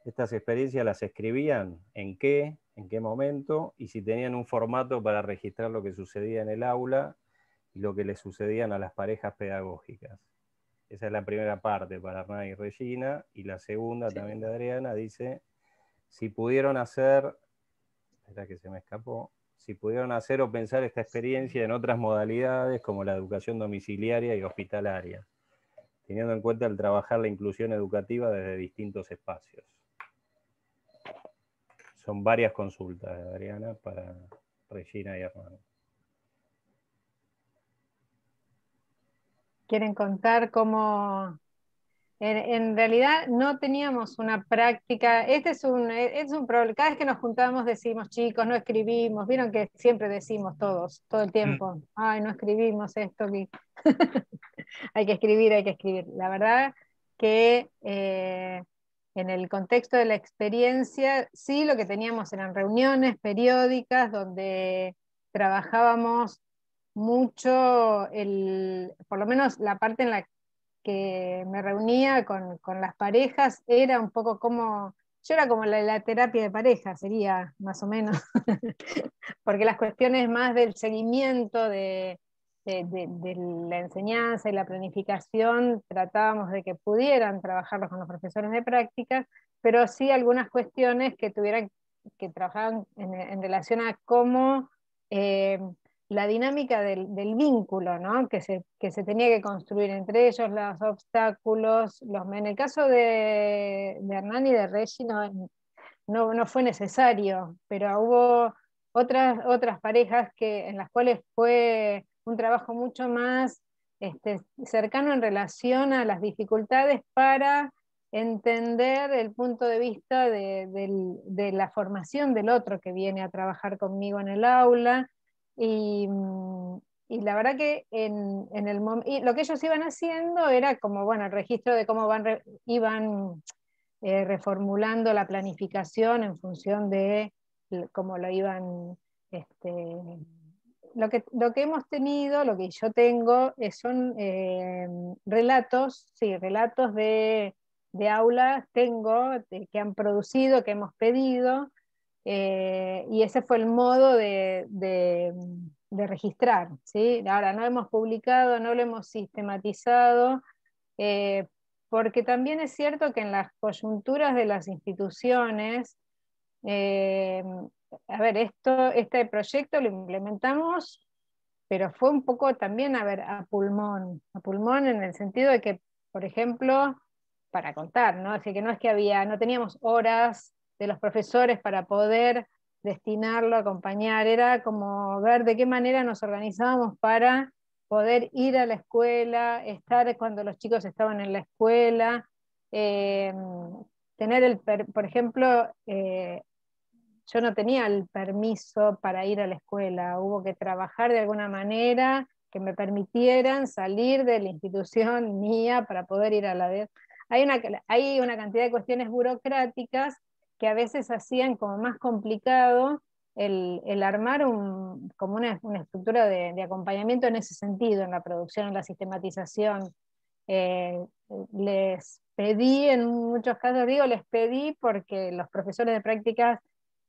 Estas experiencias las escribían en qué, en qué momento y si tenían un formato para registrar lo que sucedía en el aula y lo que le sucedían a las parejas pedagógicas. Esa es la primera parte para Hernán y Regina. Y la segunda también de Adriana dice, si pudieron hacer, espera que se me escapó, si pudieron hacer o pensar esta experiencia en otras modalidades como la educación domiciliaria y hospitalaria, teniendo en cuenta el trabajar la inclusión educativa desde distintos espacios. Son varias consultas, Adriana, para Regina y Hernán. ¿Quieren contar cómo, en, realidad no teníamos una práctica, este es un, es un problema, cada vez que nos juntamos decimos, chicos, no escribimos, vieron que siempre decimos todos, todo el mm. tiempo, ay, no escribimos esto, hay que escribir, hay que escribir. La verdad que eh, en el contexto de la experiencia, sí, lo que teníamos eran reuniones periódicas donde trabajábamos mucho, el, por lo menos la parte en la que me reunía con, las parejas era un poco como, yo era como la, terapia de pareja, sería más o menos, porque las cuestiones más del seguimiento de, la enseñanza y la planificación tratábamos de que pudieran trabajarlos con los profesores de prácticas, pero sí algunas cuestiones que tuvieran que trabajar en, relación a cómo eh, la dinámica del, vínculo que, se, tenía que construir entre ellos, los obstáculos, los, en el caso de, Hernán y de Reggie no, no, fue necesario, pero hubo otras, otras parejas que, en las cuales fue un trabajo mucho más este, cercano en relación a las dificultades para entender el punto de vista de, de la formación del otro que viene a trabajar conmigo en el aula y, mm, y la verdad que en, en el y lo que ellos iban haciendo era como, bueno, el registro de cómo van iban eh, reformulando la planificación en función de cómo lo iban, este, lo, que, lo que hemos tenido, lo que yo tengo, eh, son eh, relatos, sí, relatos de, de aulas, tengo, que han producido, que hemos pedido, eh, y ese fue el modo de, registrar. ¿sí? Ahora, no hemos publicado, no lo hemos sistematizado, eh, porque también es cierto que en las coyunturas de las instituciones, eh, a ver, esto, este proyecto lo implementamos, pero fue un poco también, a ver, a pulmón, a pulmón en el sentido de que, por ejemplo, para contar, ¿no? Así que no es que había, no teníamos horas de los profesores para poder destinarlo, acompañar, era como ver de qué manera nos organizábamos para poder ir a la escuela, estar cuando los chicos estaban en la escuela, eh, tener el, por ejemplo, eh, yo no tenía el permiso para ir a la escuela, hubo que trabajar de alguna manera que me permitieran salir de la institución mía para poder ir a la vez. Hay una, hay una cantidad de cuestiones burocráticas que a veces hacían como más complicado el, armar como una, estructura de, acompañamiento en ese sentido, en la producción, en la sistematización. Eh, les pedí, en muchos casos digo, les pedí porque los profesores de prácticas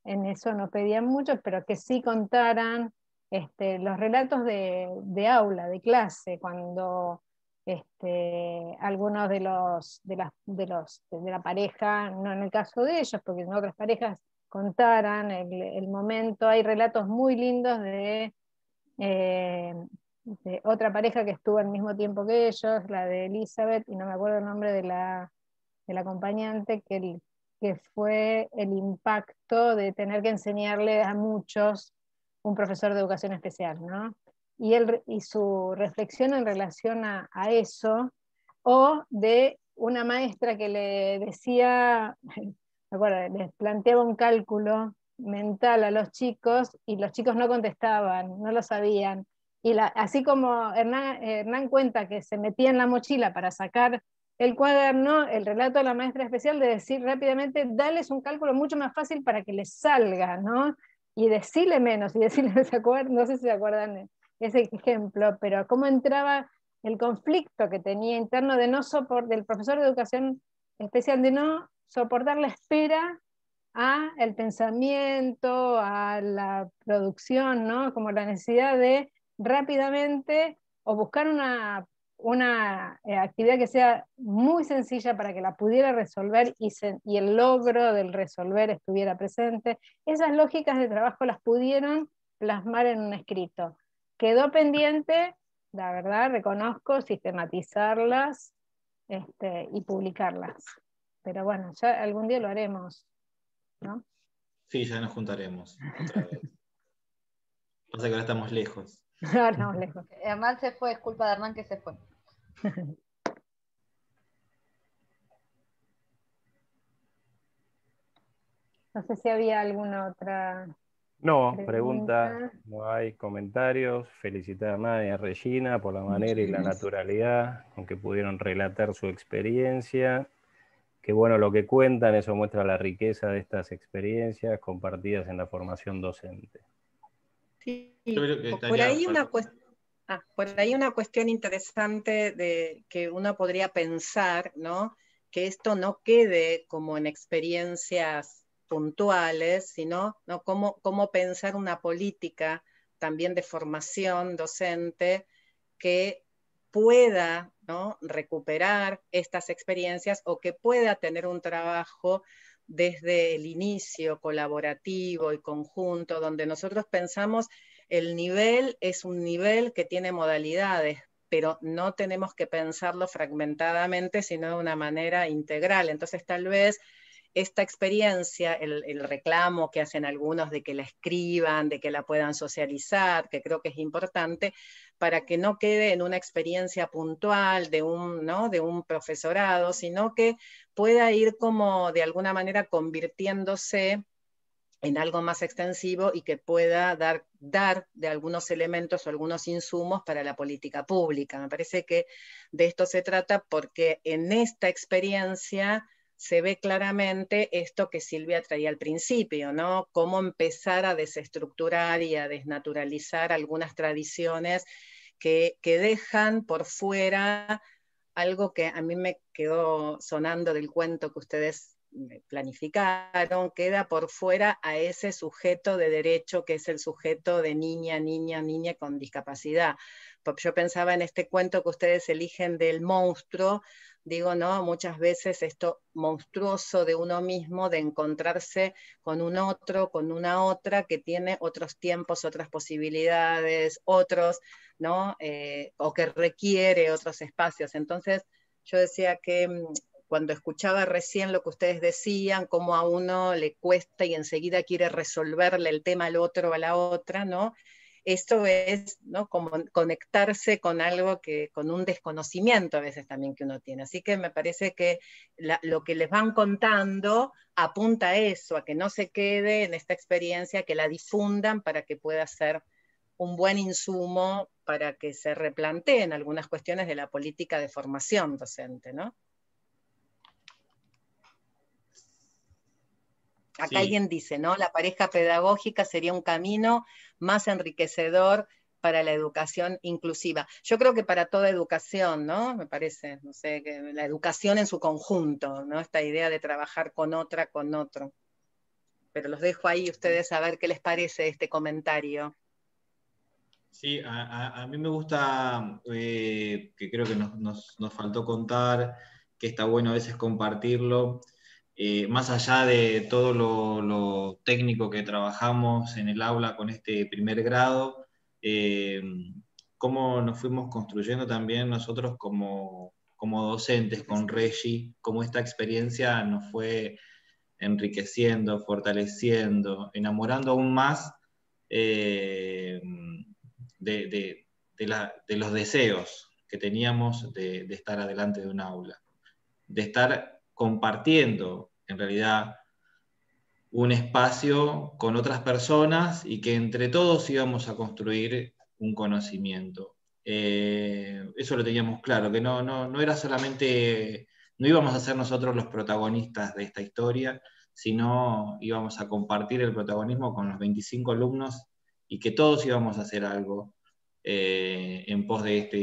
en eso no pedían mucho, pero que sí contaran este, los relatos de, de, aula, de clase, cuando este, algunos de los, de, de, los, de la pareja, no en el caso de ellos, porque en otras parejas contaran el, momento, hay relatos muy lindos de, eh, de, otra pareja que estuvo al mismo tiempo que ellos, la de Elizabeth, y no me acuerdo el nombre de la, del acompañante, que, que fue el impacto de tener que enseñarle a muchos un profesor de educación especial, ¿no? Y, y su reflexión en relación a, eso, o de una maestra que le decía, me acuerdo, les planteaba un cálculo mental a los chicos y los chicos no contestaban, no lo sabían. Y así como Hernán, Hernán, cuenta que se metía en la mochila para sacar el cuaderno, el relato de la maestra especial de decir rápidamente, dales un cálculo mucho más fácil para que les salga, ¿no? Y decirle menos, y decirle, no sé si se acuerdan ese ejemplo, pero cómo entraba el conflicto que tenía interno de no soportar, del profesor de educación especial, de no soportar la espera a el pensamiento, a la producción, ¿no? Como la necesidad de rápidamente o buscar una, una eh, actividad que sea muy sencilla para que la pudiera resolver y, y el logro del resolver estuviera presente. Esas lógicas de trabajo las pudieron plasmar en un escrito quedó pendiente, la verdad, reconozco, sistematizarlas este, y publicarlas. Pero bueno, ya algún día lo haremos, ¿no? Sí, ya nos juntaremos otra vez. Pasa que ahora estamos lejos. Ahora estamos lejos. Eh, Además se fue, es culpa de Hernán que se fue. No sé si había alguna otra no, pregunta, no hay comentarios. Felicitar a Nadia y a Regina por la manera y la naturalidad con que pudieron relatar su experiencia. Qué bueno lo que cuentan, eso muestra la riqueza de estas experiencias compartidas en la formación docente. Sí, por ahí una cuestión Ah, por ahí una cuestión interesante de que uno podría pensar, ¿no? Que esto no quede como en experiencias puntuales, sino ¿no? cómo, cómo pensar una política también de formación docente que pueda ¿no? recuperar estas experiencias o que pueda tener un trabajo desde el inicio colaborativo y conjunto, donde nosotros pensamos el nivel es un nivel que tiene modalidades, pero no tenemos que pensarlo fragmentadamente, sino de una manera integral. Entonces, tal vez esta experiencia, el, reclamo que hacen algunos de que la escriban, de que la puedan socializar, que creo que es importante, para que no quede en una experiencia puntual de un, ¿no? de un profesorado, sino que pueda ir como de alguna manera convirtiéndose en algo más extensivo y que pueda dar, dar de algunos elementos o algunos insumos para la política pública. Me parece que de esto se trata porque en esta experiencia se ve claramente esto que Silvia traía al principio, ¿no? Cómo empezar a desestructurar y a desnaturalizar algunas tradiciones que, que dejan por fuera algo que a mí me quedó sonando del cuento que ustedes planificaron, queda por fuera a ese sujeto de derecho que es el sujeto de niña, niña, niña con discapacidad. Yo pensaba en este cuento que ustedes eligen del monstruo, digo, ¿no? Muchas veces esto monstruoso de uno mismo, de encontrarse con un otro, con una otra que tiene otros tiempos, otras posibilidades, otros, ¿no? Eh, o que requiere otros espacios. Entonces, yo decía que mm, cuando escuchaba recién lo que ustedes decían, cómo a uno le cuesta y enseguida quiere resolverle el tema al otro o a la otra, ¿no? Esto es, ¿no? Como conectarse con algo que, con un desconocimiento a veces también que uno tiene. Así que me parece que lo que les van contando apunta a eso, a que no se quede en esta experiencia, que la difundan para que pueda ser un buen insumo para que se replanteen algunas cuestiones de la política de formación docente, ¿no? Acá alguien dice, ¿no? La pareja pedagógica sería un camino más enriquecedor para la educación inclusiva. Yo creo que para toda educación, ¿no? Me parece, no sé, que la educación en su conjunto, ¿no? Esta idea de trabajar con otra, con otro. Pero los dejo ahí ustedes a ver qué les parece este comentario. Sí, a, mí me gusta, eh, que creo que nos, nos faltó contar, que está bueno a veces compartirlo, eh, más allá de todo lo, técnico que trabajamos en el aula con este primer grado, eh, cómo nos fuimos construyendo también nosotros como, docentes con Regi, cómo esta experiencia nos fue enriqueciendo, fortaleciendo, enamorando aún más eh, de, los deseos que teníamos de, de estar adelante de un aula, de estar compartiendo en realidad un espacio con otras personas y que entre todos íbamos a construir un conocimiento. Eh, eso lo teníamos claro, que no, no, era solamente, no íbamos a ser nosotros los protagonistas de esta historia, sino íbamos a compartir el protagonismo con los 25 alumnos y que todos íbamos a hacer algo eh, en pos de este,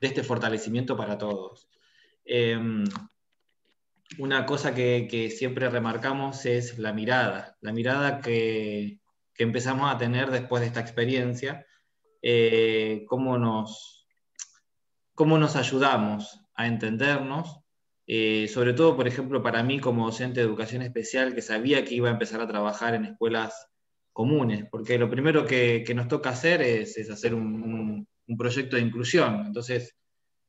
de este fortalecimiento para todos. Em, una cosa que, siempre remarcamos es la mirada, la mirada que, empezamos a tener después de esta experiencia, eh, cómo, nos, cómo nos ayudamos a entendernos, eh, sobre todo, por ejemplo, para mí como docente de educación especial, que sabía que iba a empezar a trabajar en escuelas comunes, porque lo primero que, nos toca hacer es, hacer un, proyecto de inclusión. Entonces,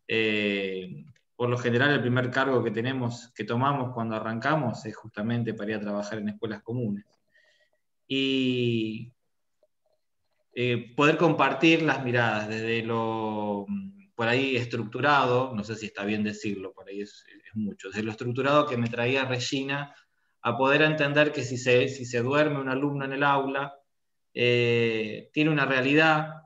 eh, por lo general el primer cargo que tenemos, que tomamos cuando arrancamos, es justamente para ir a trabajar en escuelas comunes. Y eh, poder compartir las miradas desde lo mm, por ahí estructurado, no sé si está bien decirlo, por ahí es, mucho, desde lo estructurado que me traía Regina a poder entender que si se, si se duerme un alumno en el aula, eh, tiene una realidad,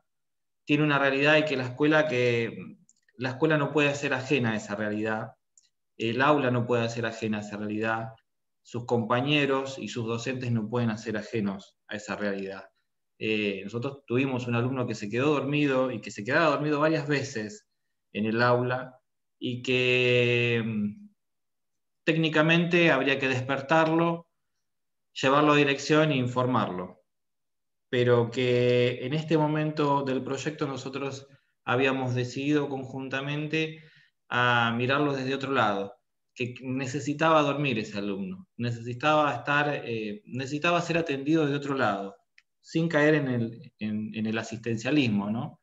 tiene una realidad y que la escuela que la escuela no puede ser ajena a esa realidad, el aula no puede ser ajena a esa realidad, sus compañeros y sus docentes no pueden ser ajenos a esa realidad. Eh, nosotros tuvimos un alumno que se quedó dormido y que se quedaba dormido varias veces en el aula y que mm, técnicamente habría que despertarlo, llevarlo a dirección e informarlo. Pero que en este momento del proyecto nosotros habíamos decidido conjuntamente a mirarlo desde otro lado, que necesitaba dormir ese alumno, necesitaba, estar, eh, necesitaba ser atendido desde otro lado, sin caer en el, en, el asistencialismo, ¿no?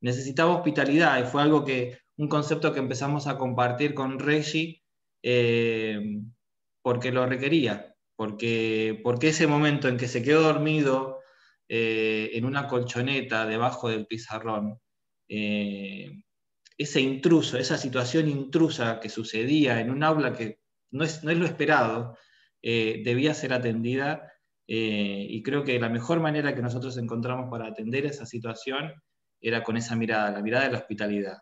Necesitaba hospitalidad y fue algo que, un concepto que empezamos a compartir con Reggie eh, porque lo requería, porque, porque ese momento en que se quedó dormido eh, en una colchoneta debajo del pizarrón, eh, ese intruso, esa situación intrusa que sucedía en un aula que no es, no es lo esperado, debía ser atendida y creo que la mejor manera que nosotros encontramos para atender esa situación era con esa mirada, la mirada de la hospitalidad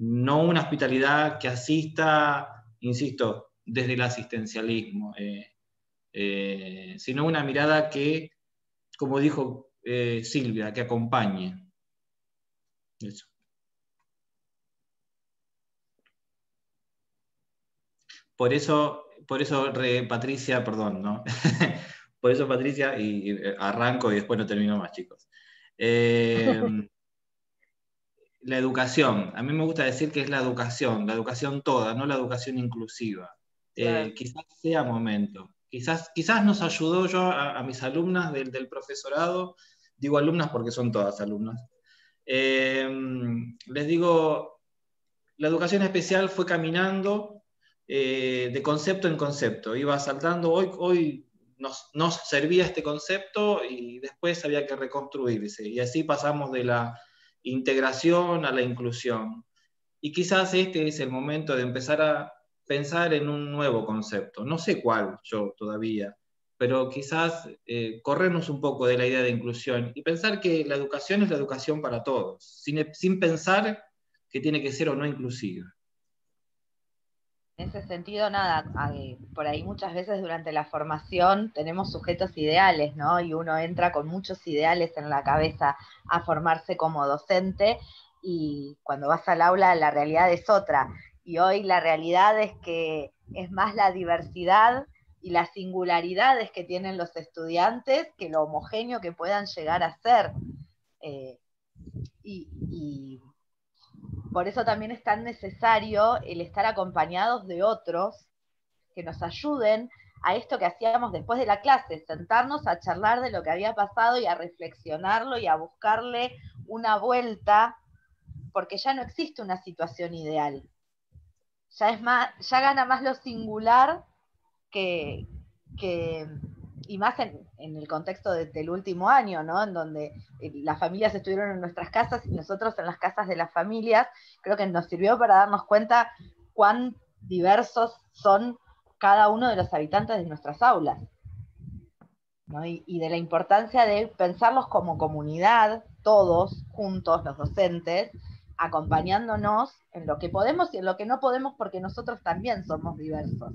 no una hospitalidad que asista, insisto, desde el asistencialismo, eh, eh, sino una mirada que, como dijo eh, Silvia, que acompañe. Eso. Por eso, por eso Patricia, perdón, ¿no? por eso Patricia, y, arranco y después no termino más, chicos. la educación. A mí me gusta decir que es la educación, la educación toda, no la educación inclusiva. Eh, quizás sea momento. Quizás, quizás nos ayudó yo a, mis alumnas del, profesorado, digo alumnas porque son todas alumnas. Eh, les digo, la educación especial fue caminando eh, de concepto en concepto, iba saltando, hoy, hoy nos servía este concepto y después había que reconstruirse. Y así pasamos de la integración a la inclusión. Y quizás este es el momento de empezar a pensar en un nuevo concepto. No sé cuál yo todavía, pero quizás eh, corrernos un poco de la idea de inclusión y pensar que la educación es la educación para todos, sin, sin pensar que tiene que ser o no inclusiva. En ese sentido, nada, por ahí muchas veces durante la formación tenemos sujetos ideales, ¿no? Y uno entra con muchos ideales en la cabeza a formarse como docente y cuando vas al aula la realidad es otra. Y hoy la realidad es que es más la diversidad y las singularidades que tienen los estudiantes que lo homogéneo que puedan llegar a ser. Eh, y por eso también es tan necesario el estar acompañados de otros que nos ayuden a esto que hacíamos después de la clase, sentarnos a charlar de lo que había pasado y a reflexionarlo y a buscarle una vuelta, porque ya no existe una situación ideal. Ya es más, ya gana más lo singular que, que y más en, el contexto del último año, ¿no? En donde eh, las familias estuvieron en nuestras casas y nosotros en las casas de las familias, creo que nos sirvió para darnos cuenta cuán diversos son cada uno de los habitantes de nuestras aulas. Y, y, de la importancia de pensarlos como comunidad, todos juntos, los docentes, acompañándonos en lo que podemos y en lo que no podemos, porque nosotros también somos diversos.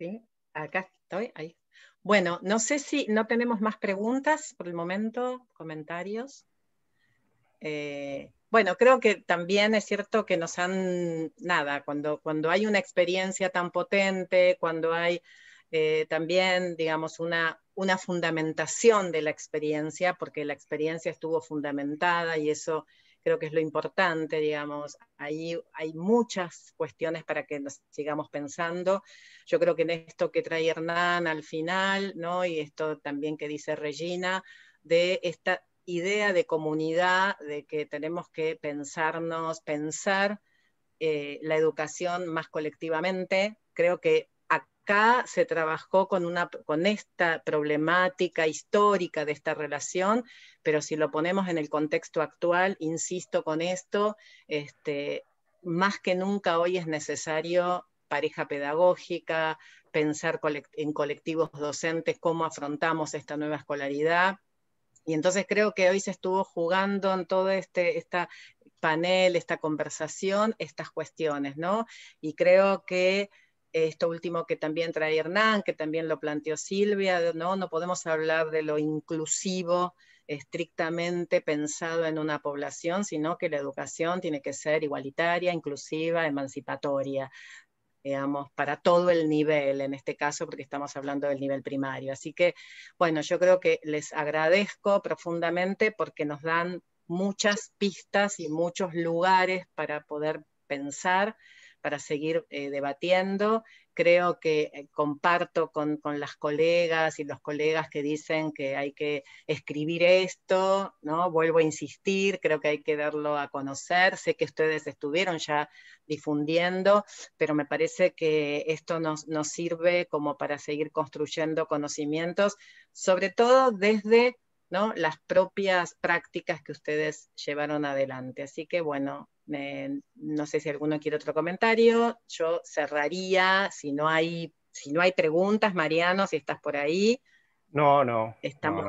Sí, acá estoy. Bueno, no sé si no tenemos más preguntas por el momento, comentarios. Eh, bueno, creo que también es cierto que nos han, nada, cuando, cuando hay una experiencia tan potente, cuando hay eh, también, digamos, una, una fundamentación de la experiencia, porque la experiencia estuvo fundamentada y eso creo que es lo importante, digamos, ahí hay muchas cuestiones para que nos sigamos pensando. Yo creo que en esto que trae Hernán al final, ¿no? Y esto también que dice Regina, de esta idea de comunidad, de que tenemos que pensarnos, pensar eh, la educación más colectivamente, creo que acá se trabajó con, esta problemática histórica de esta relación, pero si lo ponemos en el contexto actual, insisto con esto, este, más que nunca hoy es necesario pareja pedagógica, pensar en colectivos docentes, cómo afrontamos esta nueva escolaridad. Y entonces creo que hoy se estuvo jugando en todo este panel, esta conversación, estas cuestiones, ¿no? Y creo que esto último que también trae Hernán, que también lo planteó Silvia, ¿no? No podemos hablar de lo inclusivo estrictamente pensado en una población, sino que la educación tiene que ser igualitaria, inclusiva, emancipatoria digamos, para todo el nivel, en este caso, porque estamos hablando del nivel primario. Así que, bueno, yo creo que les agradezco profundamente porque nos dan muchas pistas y muchos lugares para poder pensar, para seguir eh, debatiendo creo que eh, comparto con, las colegas y los colegas que dicen que hay que escribir esto, ¿no? Vuelvo a insistir, creo que hay que darlo a conocer. Sé que ustedes estuvieron ya difundiendo, pero me parece que esto nos, nos sirve como para seguir construyendo conocimientos, sobre todo desde ¿no? las propias prácticas que ustedes llevaron adelante. Así que bueno, no sé si alguno quiere otro comentario. Yo cerraría, si no hay, si no hay preguntas, Mariano, si estás por ahí. No, no. Estamos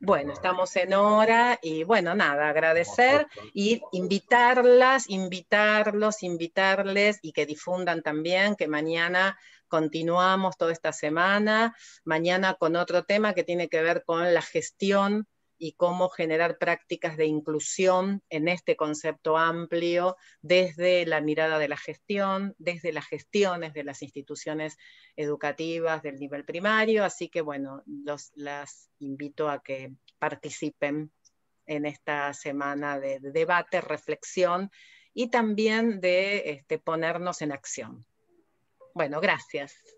bueno, estamos en hora y bueno, nada, agradecer y invitarlas, invitarlos, invitarles y que difundan también que mañana continuamos toda esta semana, mañana con otro tema que tiene que ver con la gestión y cómo generar prácticas de inclusión en este concepto amplio desde la mirada de la gestión, desde las gestiones de las instituciones educativas del nivel primario. Así que bueno, los, las invito a que participen en esta semana de debate, reflexión y también de este, ponernos en acción. Bueno, gracias.